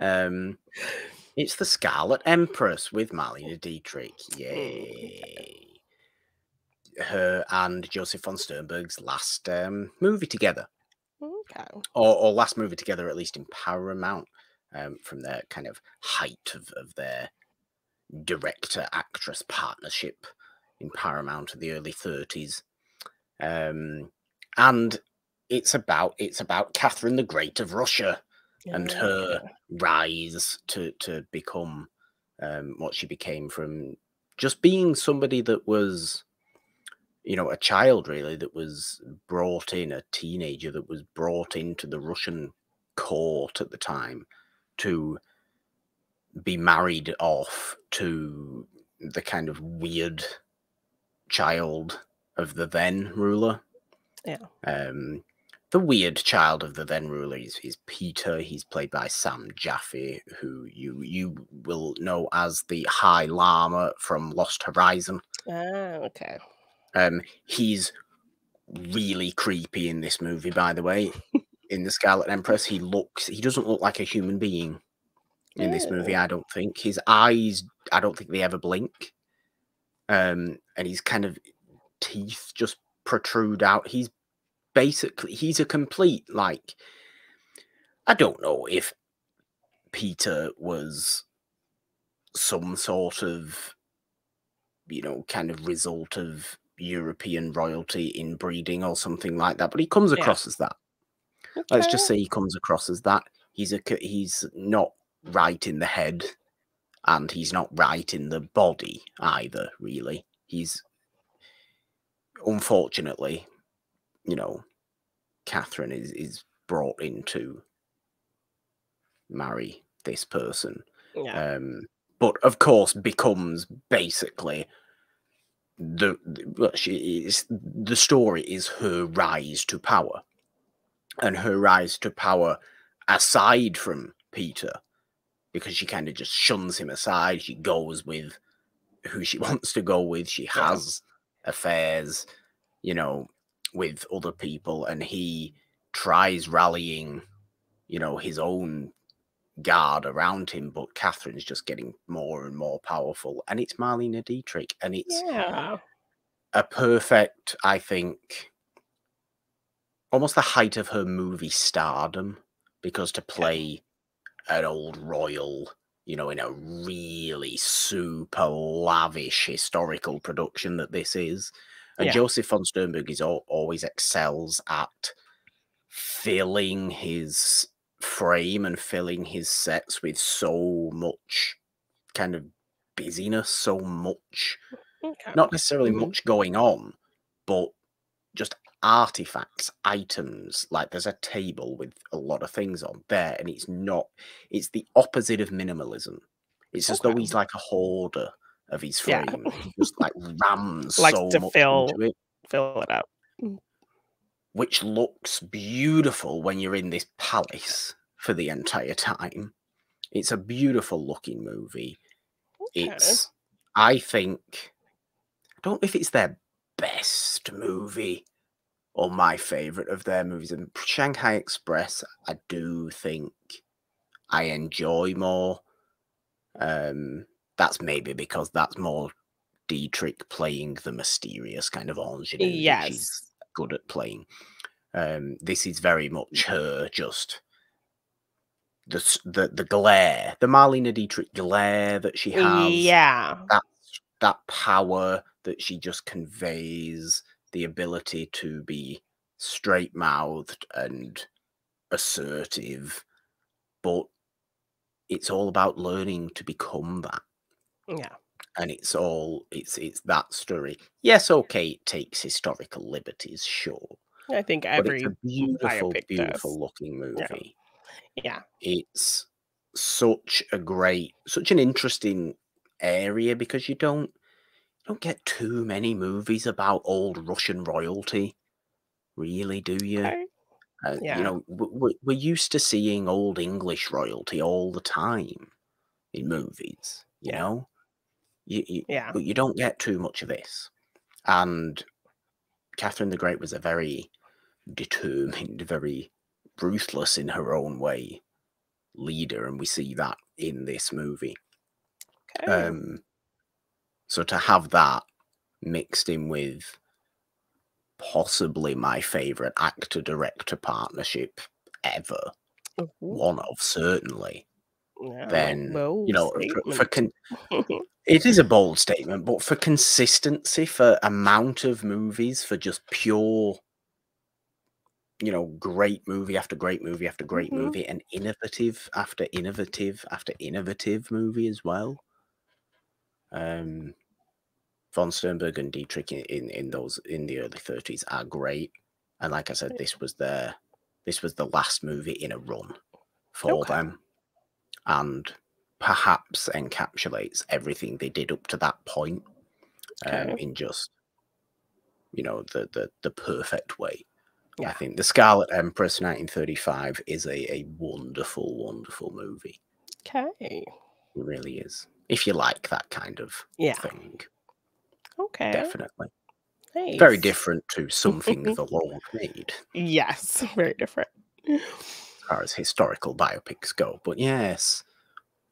Um, it's the Scarlet Empress with Marlene Dietrich. Yay. Her and Josef von Sternberg's last um, movie together. Okay. Or, or, last movie together, at least in Paramount, um, from their kind of height of, of their director actress partnership in Paramount of the early 30s. Um, and it's about it's about Catherine the Great of Russia and her rise to to become um, what she became from just being somebody that was you know a child really that was brought in a teenager that was brought into the russian court at the time to be married off to the kind of weird child of the then ruler yeah um the weird child of the then ruler is, is Peter. He's played by Sam Jaffe, who you you will know as the High Lama from Lost Horizon. Ah, okay. Um, he's really creepy in this movie, by the way. in the Scarlet Empress, he looks he doesn't look like a human being. in this movie. Oh. I don't think his eyes. I don't think they ever blink. Um, and he's kind of teeth just protrude out. He's basically he's a complete like. I don't know if Peter was some sort of, you know, kind of result of European royalty in breeding or something like that, but he comes Yeah. across as that. Let's just say he comes across as that. He's a he's not right in the head, and he's not right in the body either. Really, he's unfortunately, you know, Catherine is is brought in to marry this person, Yeah. um, but of course becomes basically the, the well, she is the story is her rise to power. And her rise to power aside from Peter because she kind of just shuns him aside she goes with who she (laughs) wants to go with she has affairs you know with other people and he tries rallying you know his own guard around him but Catherine's just getting more and more powerful and it's Marlene Dietrich and it's Yeah. a perfect, I think, almost the height of her movie stardom because to play an old royal, you know, in a really super lavish historical production that this is. And Yeah. Josef von Sternberg is al- always excels at filling his frame and filling his sets with so much kind of busyness, so much Okay. not necessarily Mhm. much going on, but just artifacts, items. Like there's a table with a lot of things on there, and it's not, it's the opposite of minimalism. It's as though he's like a hoarder of his Yeah. frame. He just (laughs) like rams Likes so to much fill- into it, Fill it up. Which looks beautiful when you're in this palace for the entire time. It's a beautiful looking movie. Okay. It's, I think, I don't know if it's their best movie or my favorite of their movies. And Shanghai Express, I do think I enjoy more. Um, that's maybe because that's more Dietrich playing the mysterious kind of she's Yes. Good at playing. Um, this is very much her just the the the glare, the Marlene Dietrich glare that she has Yeah. that that power that she just conveys the ability to be straight mouthed and assertive but it's all about learning to become that Yeah. And it's all it's it's that story yes okay it takes historical liberties sure I think but every it's a beautiful beautiful does. looking movie Yeah. it's such a great such an interesting area because you don't you don't get too many movies about old russian royalty really do you uh, yeah. you know w- w- we're used to seeing old english royalty all the time in movies you Yeah. know you, you, Yeah. but you don't get too much of this and catherine the great was a very determined very ruthless in her own way leader and we see that in this movie Okay. um so to have that mixed in with possibly my favorite actor director partnership ever Ooh, one of certainly yeah, then you know for, for con- (laughs) it is a bold statement but for consistency for amount of movies for just pure you know great movie after great movie after great Mhm. movie and innovative after innovative after innovative movie as well um von sternberg and dietrich in, in in those in the early 30s are great and like i said this was their this was the last movie in a run for Okay. them and perhaps encapsulates everything they did up to that point um, in just you know the the, the perfect way i think the scarlet empress 1935 is a, a wonderful wonderful movie Okay. it really is if you like that kind of Yeah. thing Okay. definitely very different to (laughs) something the lord made Yes. Very different. (laughs) as far as historical biopics go but yes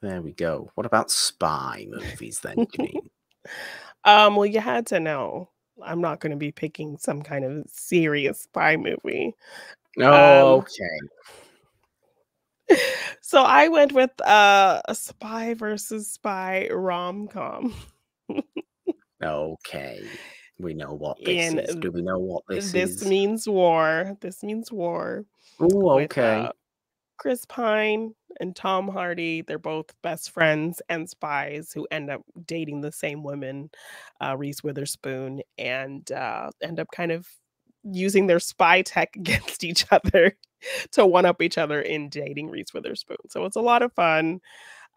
There we go. What about spy movies then, Jeannine? (laughs) Um, well, you had to know. I'm not going to be picking some kind of serious spy movie. Oh, Um, okay. (laughs) so I went with uh, a spy versus spy rom com. Okay. We know what (laughs) this And is. Do we know what this, This is? means war. This means war. Oh, with, okay. uh, Chris Pine and Tom Hardy. They're both best friends and spies who end up dating the same women, uh, Reese Witherspoon, and uh, end up kind of using their spy tech (laughs) against each other to one up each other in dating Reese Witherspoon. So it's a lot of fun.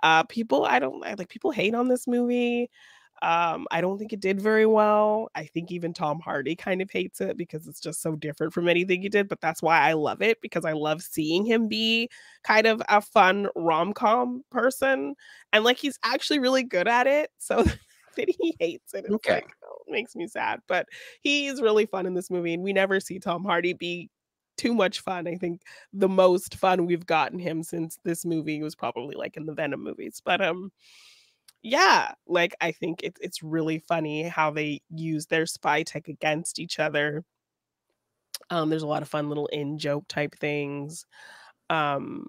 Uh, people, I don't like people hate on this movie. Um, I don't think it did very well. I think even Tom Hardy kind of hates it because it's just so different from anything he did. But that's why I love it because I love seeing him be kind of a fun rom com person, and like he's actually really good at it. So (laughs) that he hates it, Okay. like, oh, it makes me sad. But he's really fun in this movie, and we never see Tom Hardy be too much fun. I think the most fun we've gotten him since this movie was probably like in the Venom movies. But um yeah, like I think it's it's really funny how they use their spy tech against each other. Um there's a lot of fun little in joke type things. Um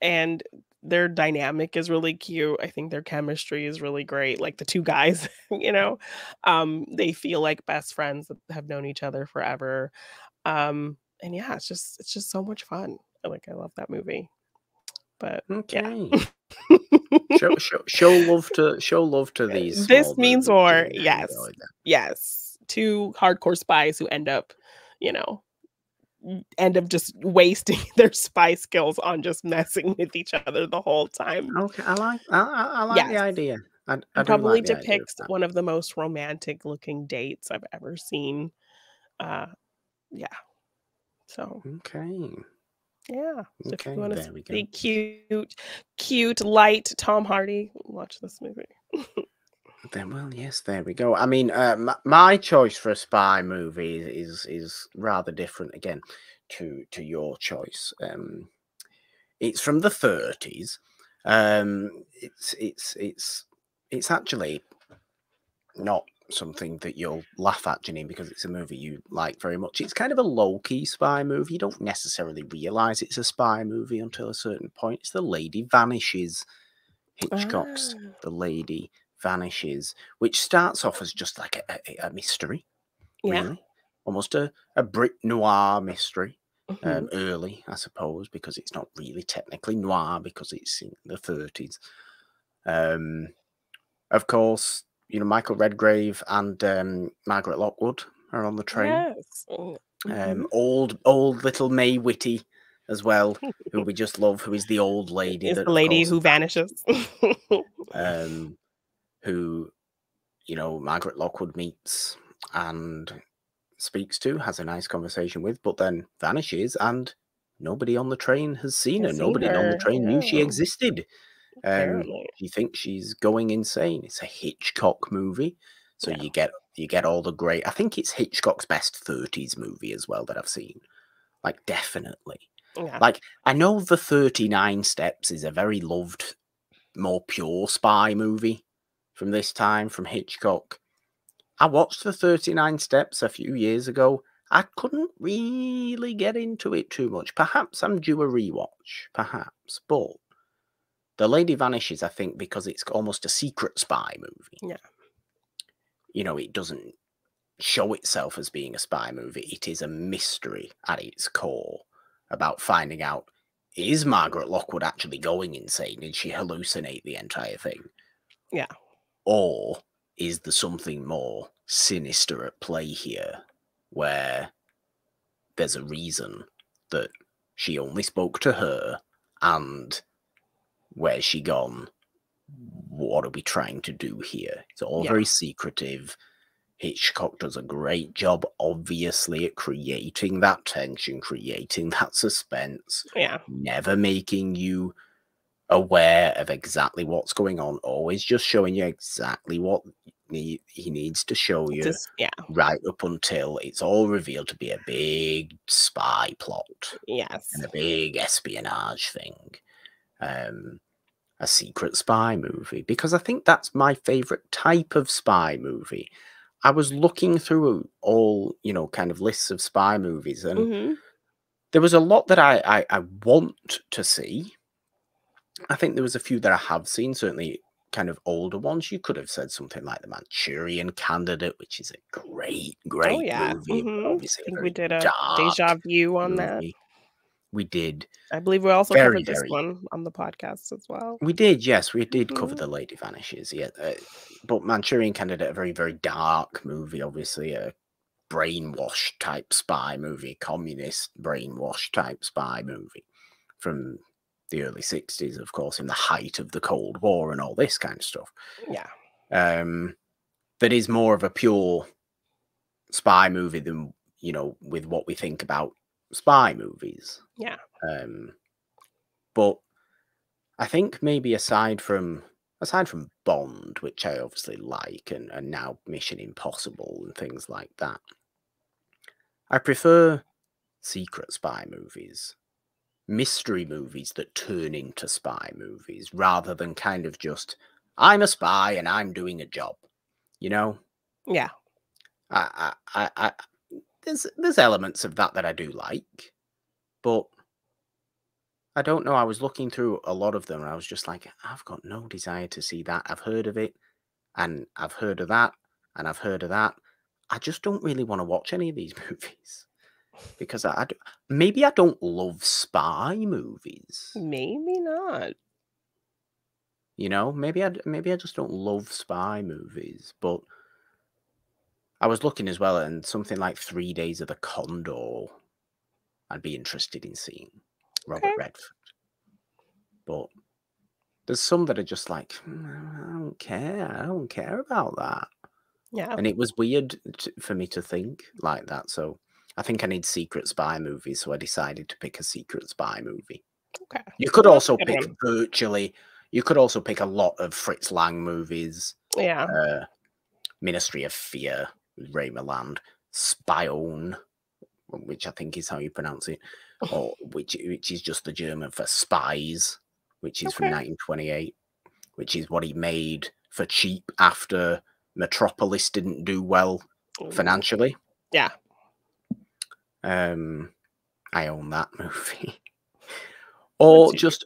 and their dynamic is really cute. I think their chemistry is really great. Like the two guys, (laughs) you know, um, they feel like best friends that have known each other forever. Um, and yeah, it's just it's just so much fun. Like I love that movie. But Okay. (laughs) show, show, show love to show love to these. This means war, yes. that. yes, two hardcore spies who end up, you know, end up just wasting (laughs) their spy skills on just messing with each other the whole time. Okay, I like I, I, like the idea. I, I probably like idea of depicts one of the most romantic looking dates I've ever seen. Uh yeah. So Okay. Yeah. So if Okay, you want to there we go. cute, cute, light Tom Hardy, watch this movie. (laughs) Then, well, yes, there we go. I mean, uh, m- my choice for a spy movie is is rather different again to to your choice. Um, it's from the thirties. Um, it's it's it's it's actually not something that you'll laugh at, Jeannine, because it's a movie you like very much. It's kind of a low key spy movie. You don't necessarily realize it's a spy movie until a certain point. It's The Lady Vanishes, Hitchcock's Ah, The Lady Vanishes, which starts off as just like a, a, a mystery, yeah. really. Almost a, a Brit noir mystery. mhm. Um, early, I suppose, because it's not really technically noir because it's in the 30s. Um, of course, you know, Michael Redgrave and um, Margaret Lockwood are on the train. Yes. mm. Um, old, old little May Whitty as well, who (laughs) we just love, who is the old lady. It's that, the lady who vanishes. (laughs) um, who, you know, Margaret Lockwood meets and speaks to, has a nice conversation with, but then vanishes, and nobody on the train has seen her. Seen Nobody on the her, train knew she existed. Um, you think she's going insane. It's a Hitchcock movie, so Yeah. you get you get all the great. I think it's Hitchcock's best thirties movie as well that I've seen. Like definitely. Yeah. Like I know the Thirty Nine Steps is a very loved, more pure spy movie from this time from Hitchcock. I watched the Thirty Nine Steps a few years ago. I couldn't really get into it too much. Perhaps I'm due a rewatch, perhaps, but The Lady Vanishes, I think, because it's almost a secret spy movie. Yeah. You know, it doesn't show itself as being a spy movie. It is a mystery at its core about finding out is Margaret Lockwood actually going insane? Did she hallucinate the entire thing? Yeah. Or is there something more sinister at play here where there's a reason that she only spoke to her and where's she gone? What are we trying to do here? It's all Yeah. very secretive. Hitchcock does a great job, obviously, at creating that tension, creating (laughs) that suspense, Yeah. never making you aware of exactly what's going on, always just showing you exactly what ne- he needs to show you Just yeah. right up until it's all revealed to be a big spy plot Yes. and a big espionage thing. Um, a secret spy movie because I think that's my favorite type of spy movie. I was looking through all, you know, kind of lists of spy movies and Mhm. there was a lot that I, I I want to see. I think there was a few that I have seen, certainly kind of older ones. You could have said something like The Manchurian Candidate, which is a great, great Oh yeah. movie. but Mhm. I Obviously, think we did a deja vu on that. We did. I believe we also Very, covered this very- one on the podcast as well. We did, yes, we did cover Mhm. The Lady Vanishes. Yeah, uh, but Manchurian Candidate, a very, very dark movie. Obviously, a brainwash type spy movie, communist brainwash type spy movie from the early '60s, of course, in the height of the Cold War and all this kind of stuff. Yeah. Um, that is more of a pure spy movie than you know with what we think about spy movies. Yeah. Um, but I think maybe aside from aside from Bond, which I obviously like, and, and now Mission Impossible and things like that, I prefer secret spy movies, mystery movies that turn into spy movies, rather than kind of just I'm a spy and I'm doing a job. You know, Yeah. I, I, I, I there's there's elements of that that I do like, but I don't know. I was looking through a lot of them, and I was just like, I've got no desire to see that. I've heard of it, and I've heard of that, and I've heard of that. I just don't really want to watch any of these (laughs) movies because I, I maybe I don't love spy movies. Maybe not. You know, maybe I maybe I just don't love spy movies, but I was looking as well, and something like Three Days of the Condor, I'd be interested in seeing Robert Okay. Redford. But there's some that are just like, "Mm, I don't care, I don't care about that, Yeah. and it was weird t- for me to think like that. So I think I need secret spy movies, so I decided to pick a secret spy movie. Okay. You could That's also pick one. virtually. You could also pick a lot of Fritz Lang movies. Yeah. Uh, Ministry of Fear Ray Milland, Spion, which I think is how you pronounce it, or which which is just the German for spies, which is from 1928, which is what he made for cheap after Metropolis didn't do well financially. Yeah. Um, I own that (laughs) movie. or just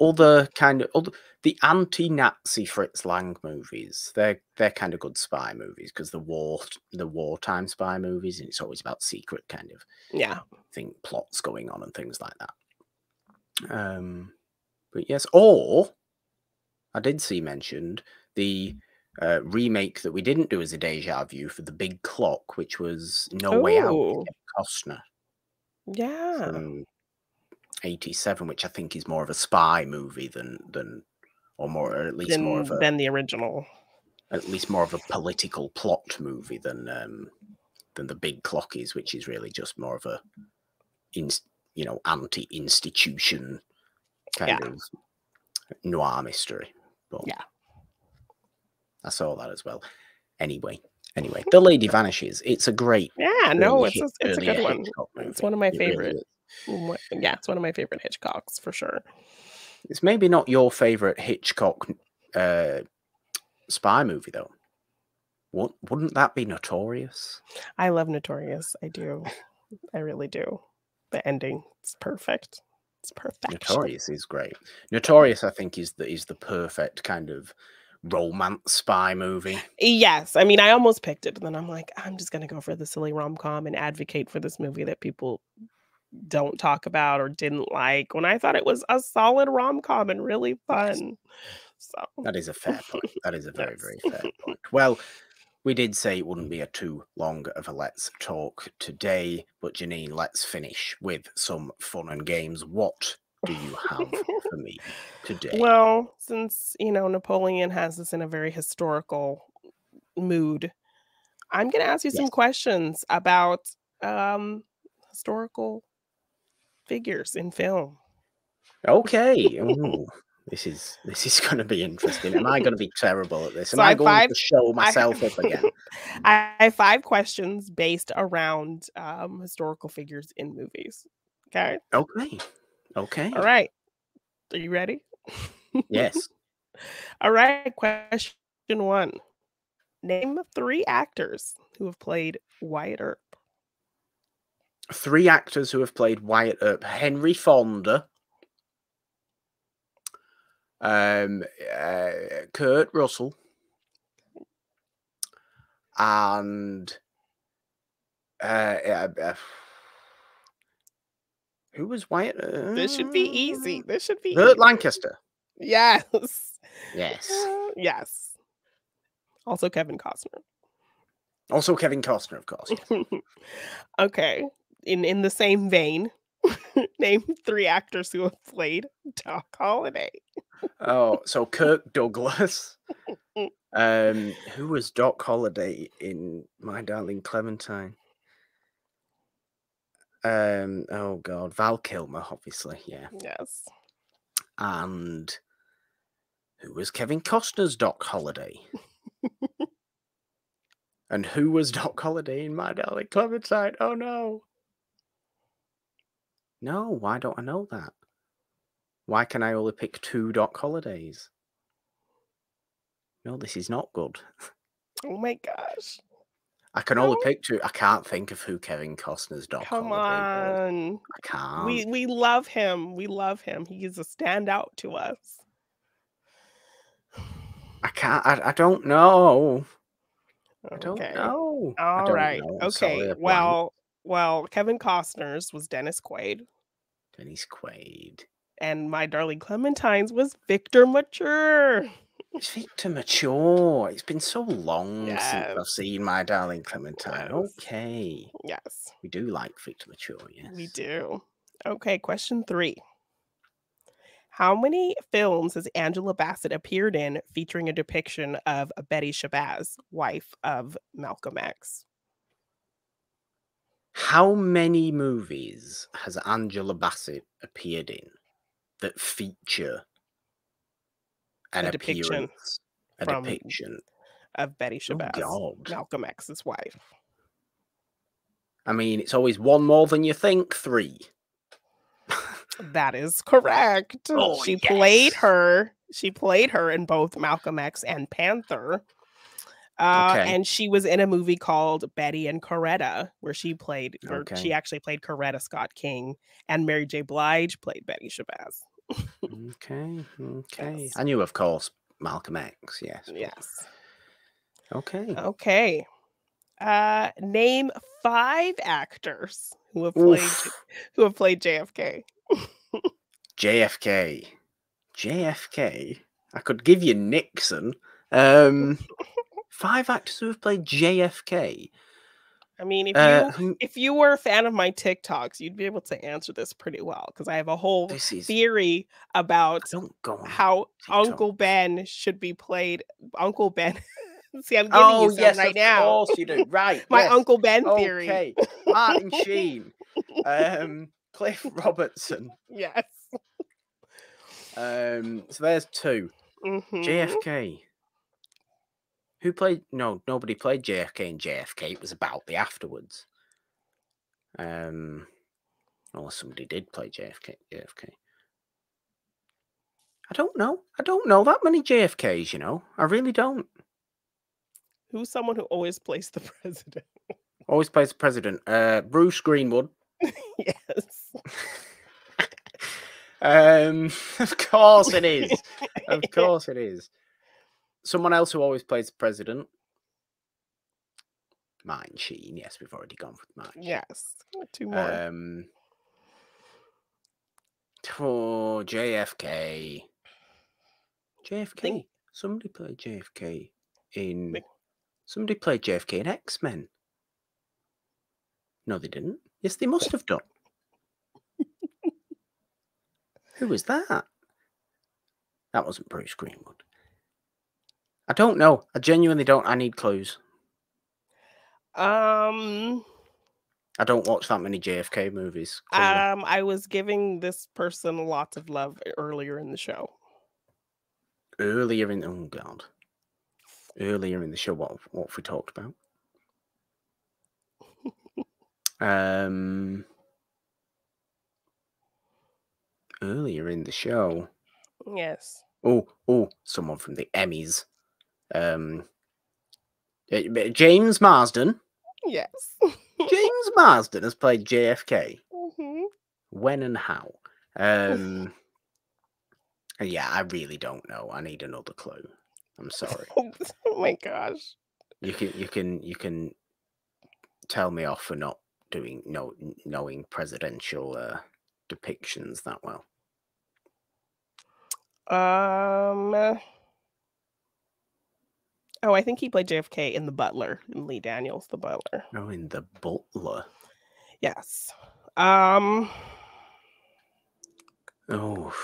other kind of other, the anti-Nazi Fritz Lang movies. They're they're kind of good spy movies because the war the wartime spy movies, and it's always about secret kind of Yeah. thing plots going on and things like that. Um, but yes, or I did see mentioned the uh, remake that we didn't do as a deja vu for the Big Clock, which was No Way Out. Ooh. Kevin Costner Yeah. '87, which I think is more of a spy movie than than, or more, or at least more of a, than the original. at least more of a political plot movie than um than the Big Clock is, which is really just more of a, in, you know, anti-institution kind Yeah. of noir mystery. But Yeah. I saw that as well. Anyway, anyway, The Lady Vanishes. It's a great. Yeah. No, it's a, it's a good one. Hitchcock It's one of my It really favorite. is. Wha- Yeah, it's one of my favorite Hitchcocks for sure. It's maybe not your favorite Hitchcock uh, spy movie though. What wouldn't that be notorious? I love Notorious. I do. I really do. The ending is perfect. It's perfect. Notorious is great. Notorious, I think, is the is the perfect kind of romance spy movie. Yes. I mean, I almost picked it, but then I'm like, I'm just going to go for the silly rom com and advocate for this movie that people don't talk about or didn't like when I thought it was a solid rom com and really fun. So, That is a fair point. (laughs) That is a very Yes. very fair point. Well, we did say it wouldn't be a too long of a let's talk today, but Jeannine, let's finish with some fun and games. What do you have for (laughs) me today? well, since, you know, Napoleon has us in a very historical mood, I'm going to ask you some questions about um historical figures in film. Okay. Ooh, this is this is (laughs) going to be interesting. Am I going to be terrible at this? (laughs) Am So I I going five- to show I- myself up again? (laughs) I have five questions based around um, historical figures in movies. Okay. Okay. Okay. All right. Are you ready? Yes. All right, question one. Name three actors who have played Wyatt Earp. Three actors who have played Wyatt Earp: Henry Fonda, um, uh, Kurt Russell, and uh, uh, who was Wyatt? Uh, This should be easy. This should be Burt easy. Lancaster. Yes. Yes. (laughs) Yes. Also Kevin Costner. Also Kevin Costner, of course. (laughs) okay. In in the same vein, (laughs) name three actors who have played Doc Holliday. Oh, so Kirk Douglas. (laughs) Um, who was Doc Holliday in My Darling Clementine? Um, oh god, Val Kilmer, obviously, yeah. Yes. And who was Kevin Costner's Doc Holliday? (laughs) and who was Doc Holliday in My Darling Clementine? Oh no. No, why don't I know that? Why can I only pick two Doc Hollidays? No, this is not good. Oh my gosh. I can only pick two. I can't think of who Kevin Costner's Doc Come Holliday was. on. I can't. We we love him. We love him. He is a standout to us. (sighs) I can't. I, I don't know. I don't know. All don't right. know. Sorry, Okay. I. Well, well, Kevin Costner's was Dennis Quaid, Dennis Quaid. and My Darling Clementine's was Victor Mature. It's Victor Mature. It's been so long since I've seen My Darling Clementine. Yes. Okay. Yes, We do like Victor Mature, yes. we do. Okay, question three. How many films has Angela Bassett appeared in featuring a depiction of Betty Shabazz, wife of Malcolm X? How many movies has Angela Bassett appeared in that feature an A appearance, a depiction? Of Betty Oh Shabazz, God! Malcolm X's wife. I mean, it's always one more than you think. Three. That is correct. (laughs) Oh, she played her. She played her in both Malcolm X and Panther. Uh, Okay. And she was in a movie called Betty and Coretta, where she played, or Okay. she actually played Coretta Scott King, and Mary J. Blige played Betty Shabazz. okay. (laughs) Okay. Yes. I knew, of course, Malcolm X. Yes. Yes. Okay. Okay. Uh, name five actors who have played Oof. who have played JFK. (laughs) JFK. JFK. I could give you Nixon. Um, five actors who have played JFK. I mean, if Uh, you if you were a fan of my TikToks, you'd be able to answer this pretty well because I have a whole is. theory about how TikTok. Uncle Ben should be played. Uncle Ben. (laughs) See, I'm giving Oh you some yes, right of course you do. Right. My yes. Uncle Ben theory. Okay. Martin Sheen. (laughs) Um, Cliff (laughs) Robertson. Yes. Um, so there's two. Mhm. JFK. Who played? No, nobody played JFK and JFK. It was about the afterwards. Um, or somebody did play JFK. JFK. I don't know. I don't know that many JFKs. You know, I really don't. Who's someone who always plays the (laughs) president? Always plays the president. Uh, Bruce Greenwood. (laughs) yes. (laughs) Um, of course it is. Of course it is. Someone else who always plays the president. Martin Sheen. Yes, we've already gone with Martin. Yes. Two more. Um. Oh, JFK. JFK. Somebody played JFK in. Think- Somebody played JFK in X Men. No, they didn't. Yes, they must have done. (laughs) Who was that? That wasn't Bruce Greenwood. I don't know. I genuinely don't. I need clues. um. I don't watch that many JFK movies. clearly. Um, I was giving this person lots of love earlier in the show. earlier in oh god earlier in the show what what we talked about (laughs) um earlier in the show Yes. Oh, oh, someone from the Emmys. Um, James Marsden. Yes. James Marsden has played JFK. Mhm. When and how? Um, (laughs) yeah, I really don't know. I need another clue. I'm sorry. (laughs) oh my gosh. You can, you can, you can tell me off for not doing no knowing presidential uh, depictions that well. Um. Oh, I think he played JFK in The Butler, in Lee Daniels, The Butler. Oh, in the Butler. Yes. Um. Oh,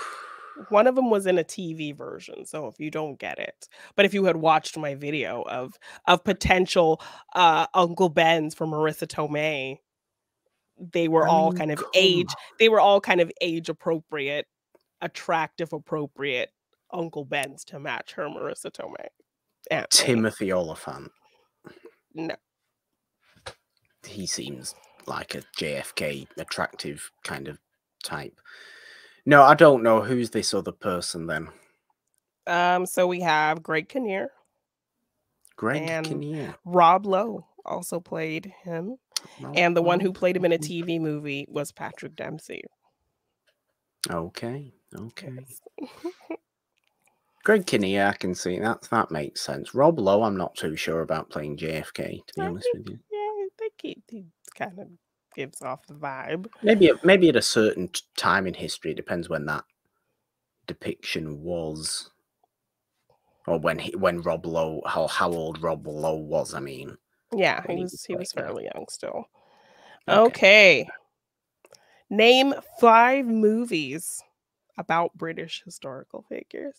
One of them was in a TV version, so if you don't get it, but if you had watched my video of of potential uh Uncle Ben's for Marisa Tomei, they were all kind of age. They were all kind of age appropriate, attractive appropriate Uncle Ben's to match her Marisa Tomei. Timothy Olyphant. No. He seems like a JFK attractive kind of type. No, I don't know who's this other person then. Um. So we have Greg Kinnear, Greg And- Kinnear. Rob Lowe also played him, and the one who played him in a (laughs) TV movie was Patrick Dempsey. Okay, okay. (laughs) Greg Kinnear, I can see that. That makes sense. Rob Lowe, I'm not too sure about playing JFK, to be I honest with you. Yeah, I think he, he kind of gives off the vibe. Maybe, at- maybe at a certain time in history, it depends when that depiction was, or when he, when Rob Lowe, how how old Rob Lowe was. I mean, Yeah, he was he was fairly young still. Okay. Okay. Name five movies about British historical figures.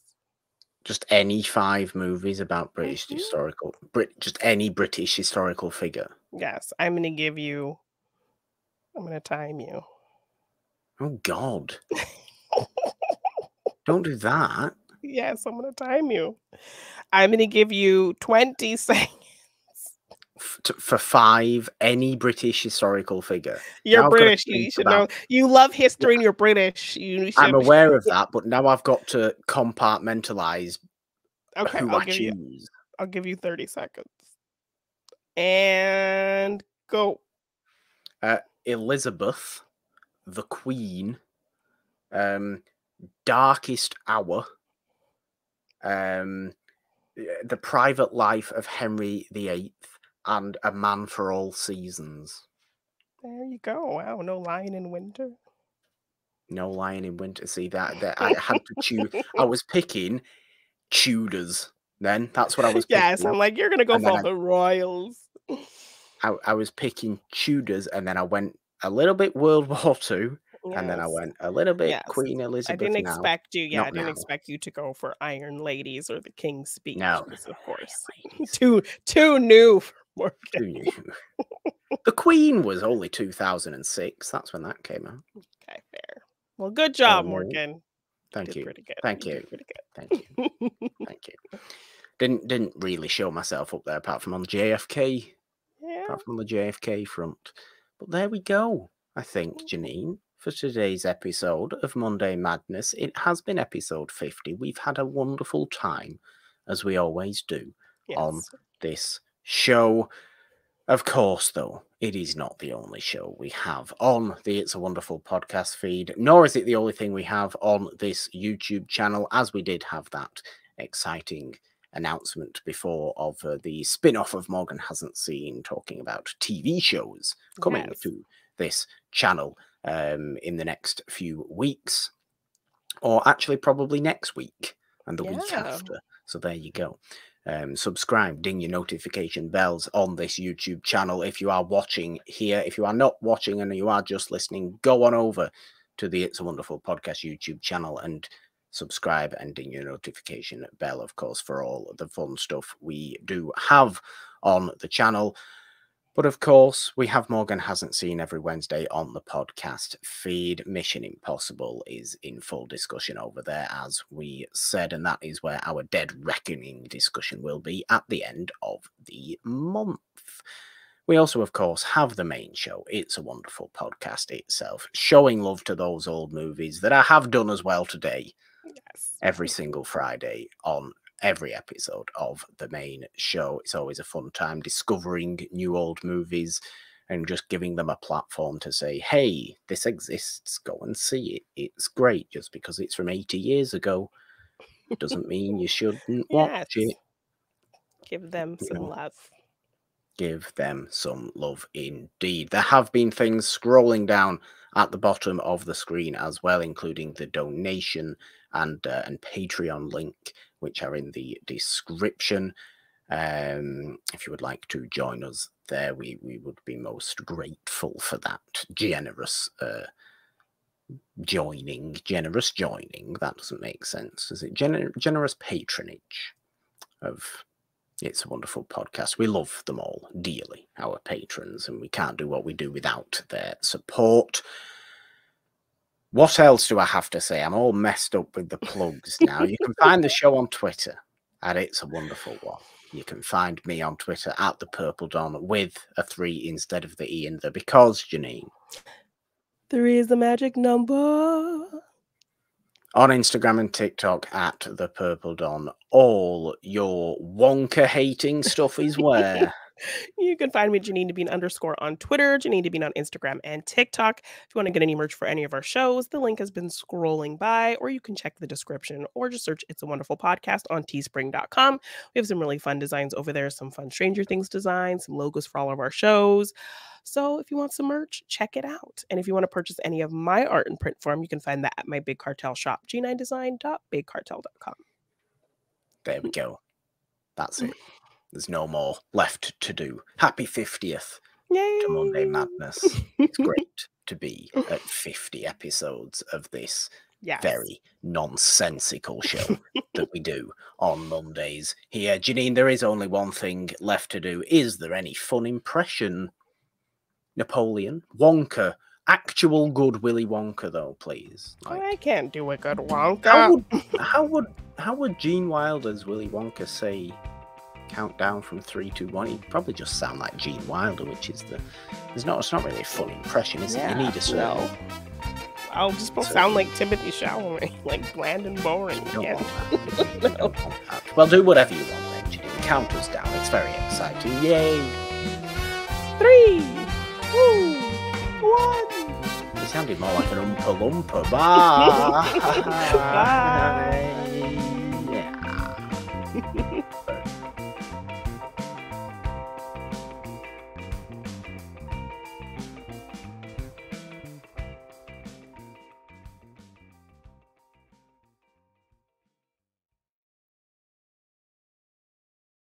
Just any five movies about British Mhm. historical, Brit, just any British historical figure. Yes, I'm going to give you. I'm going to time you. Oh God! (laughs) Don't do that. Yes, I'm going to time you. I'm going to give you 20 (laughs) seconds. For five, any British historical figure. You're Now British. You should know. You love history and you're British. You. I'm aware of (laughs) that, but now I've got to compartmentalize Okay, who I'll I give you. I'll give you 30 seconds. And go. Elizabeth, the Queen, um, Darkest Hour, um, The Private Life of Henry VIII, and A Man for All Seasons. There you go. Wow, no lion in winter. No Lion in Winter. See that, that I had to choose. I (laughs) was picking Tudors. Then that's what I was. yes. I'm like, you're gonna go And for I- the royals. I, I was picking Tudors, and then I went a little bit World (laughs) War Two, and then I went a little bit Yes. Queen Elizabeth. I didn't now. expect you. Yeah, I didn't now. expect you to go for Iron Ladies or the King's Speech. No, of course, (laughs) too too new for (laughs) The Queen was only 2006. That's when that came out. Okay, fair. Well, good job, no. Morgan. Thank you. pretty good. Thank you. Pretty Thank you. (laughs) Thank you. Didn't didn't really show myself up there apart from on the JFK, yeah. apart from on the JFK front. But there we go. I think, Mm-hmm. Jeannine, for today's episode of Monday Madness. It has been episode 50. We've had a wonderful time, as we always do. on Yes. this show. Of course, though, it is not the only show we have on the It's a Wonderful podcast feed, nor is it the only thing we have on this YouTube channel, as we did have that exciting announcement before of uh, the spin off of Morgan Hasn't Seen, talking about TV shows coming Yes. to this channel um, in the next few weeks, or actually, probably next week and the week after. So there you go um, subscribe, ding your notification bells on this YouTube channel. If you are watching here, if you are not watching and you are just listening, go on over to the It's a Wonderful Podcast YouTube channel and subscribe and ding your notification bell, of course, for all the fun stuff we do have on the channel. But of course, we have Morgan Hasn't Seen every Wednesday on the podcast feed. Mission Impossible is in full discussion over there, as we said, and that is where our Dead Reckoning discussion will be at the end of the month. We also, of course, have the main show. It's a wonderful podcast itself, showing love to those old movies that I have done as well today. Yes. every single Friday on every episode of the main show. It's always a fun time discovering new old movies and just giving them a platform to say, hey, this exists, go and see it. It's great just because it's from 80 years ago. Doesn't mean you shouldn't (laughs) watch Yes. it. Give them You some know. love. give them some love indeed. There have been things scrolling down at the bottom of the screen as well, including the donation and uh, and Patreon link, which are in the description. Um, if you would like to join us there, we we would be most grateful for that generous. Uh, joining generous joining that doesn't make sense is it Gener- generous patronage of it's a wonderful podcast. We love them all dearly, our patrons, and we can't do what we do without their support. What else do I have to say? I'm all messed up with the plugs now. You can find the (laughs) show on Twitter at It's a Wonderful One. You can find me on Twitter at the Purple Dawn with a three instead of the E in there because, Jeannine. Three is the magic number. on Instagram and TikTok at the Purple Dawn. All your Wonka hating stuff is (laughs) where. You can find me Jeannine to Bean underscore on Twitter, Jeannine to Bean on Instagram and TikTok. If you want to get any merch for any of our shows, the link has been scrolling by, or you can check the description or just search It's a Wonderful Podcast on teespring.com. We have some really fun designs over there, some fun Stranger Things designs, some logos for all of our shows. So if you want some merch, check it out. And if you want to purchase any of my art in print form, you can find that at my Big Cartel shop, g9design.bigcartel.com. There we go. That's mm. it. There's no more left to do. Happy 50th Yay! to Monday Madness. It's great (laughs) to be at 50 episodes of this Yes. very nonsensical show (laughs) that we do on Mondays here. Jeannine, there is only one thing left to do. Is there any fun impression? Napoleon, Wonka, actual good Willy Wonka, though, please. Like, I can't do a good Wonka. how would (laughs) how would how would Gene Wilder's Willy Wonka say count down from three to one? He'd probably just sound like Gene Wilder, which is the there's not it's not really a full impression, is it? You need a certain no. I'll just So- sound like Timothee Chalamet, (laughs) like bland and boring. You don't want that. (laughs) You don't want that. Well, do whatever you want then, Jeannine. Count us down. It's very exciting. Yay! Three, two, one. It sounded more like an Oompa Loompa. (laughs) Bye. Bye. Yeah.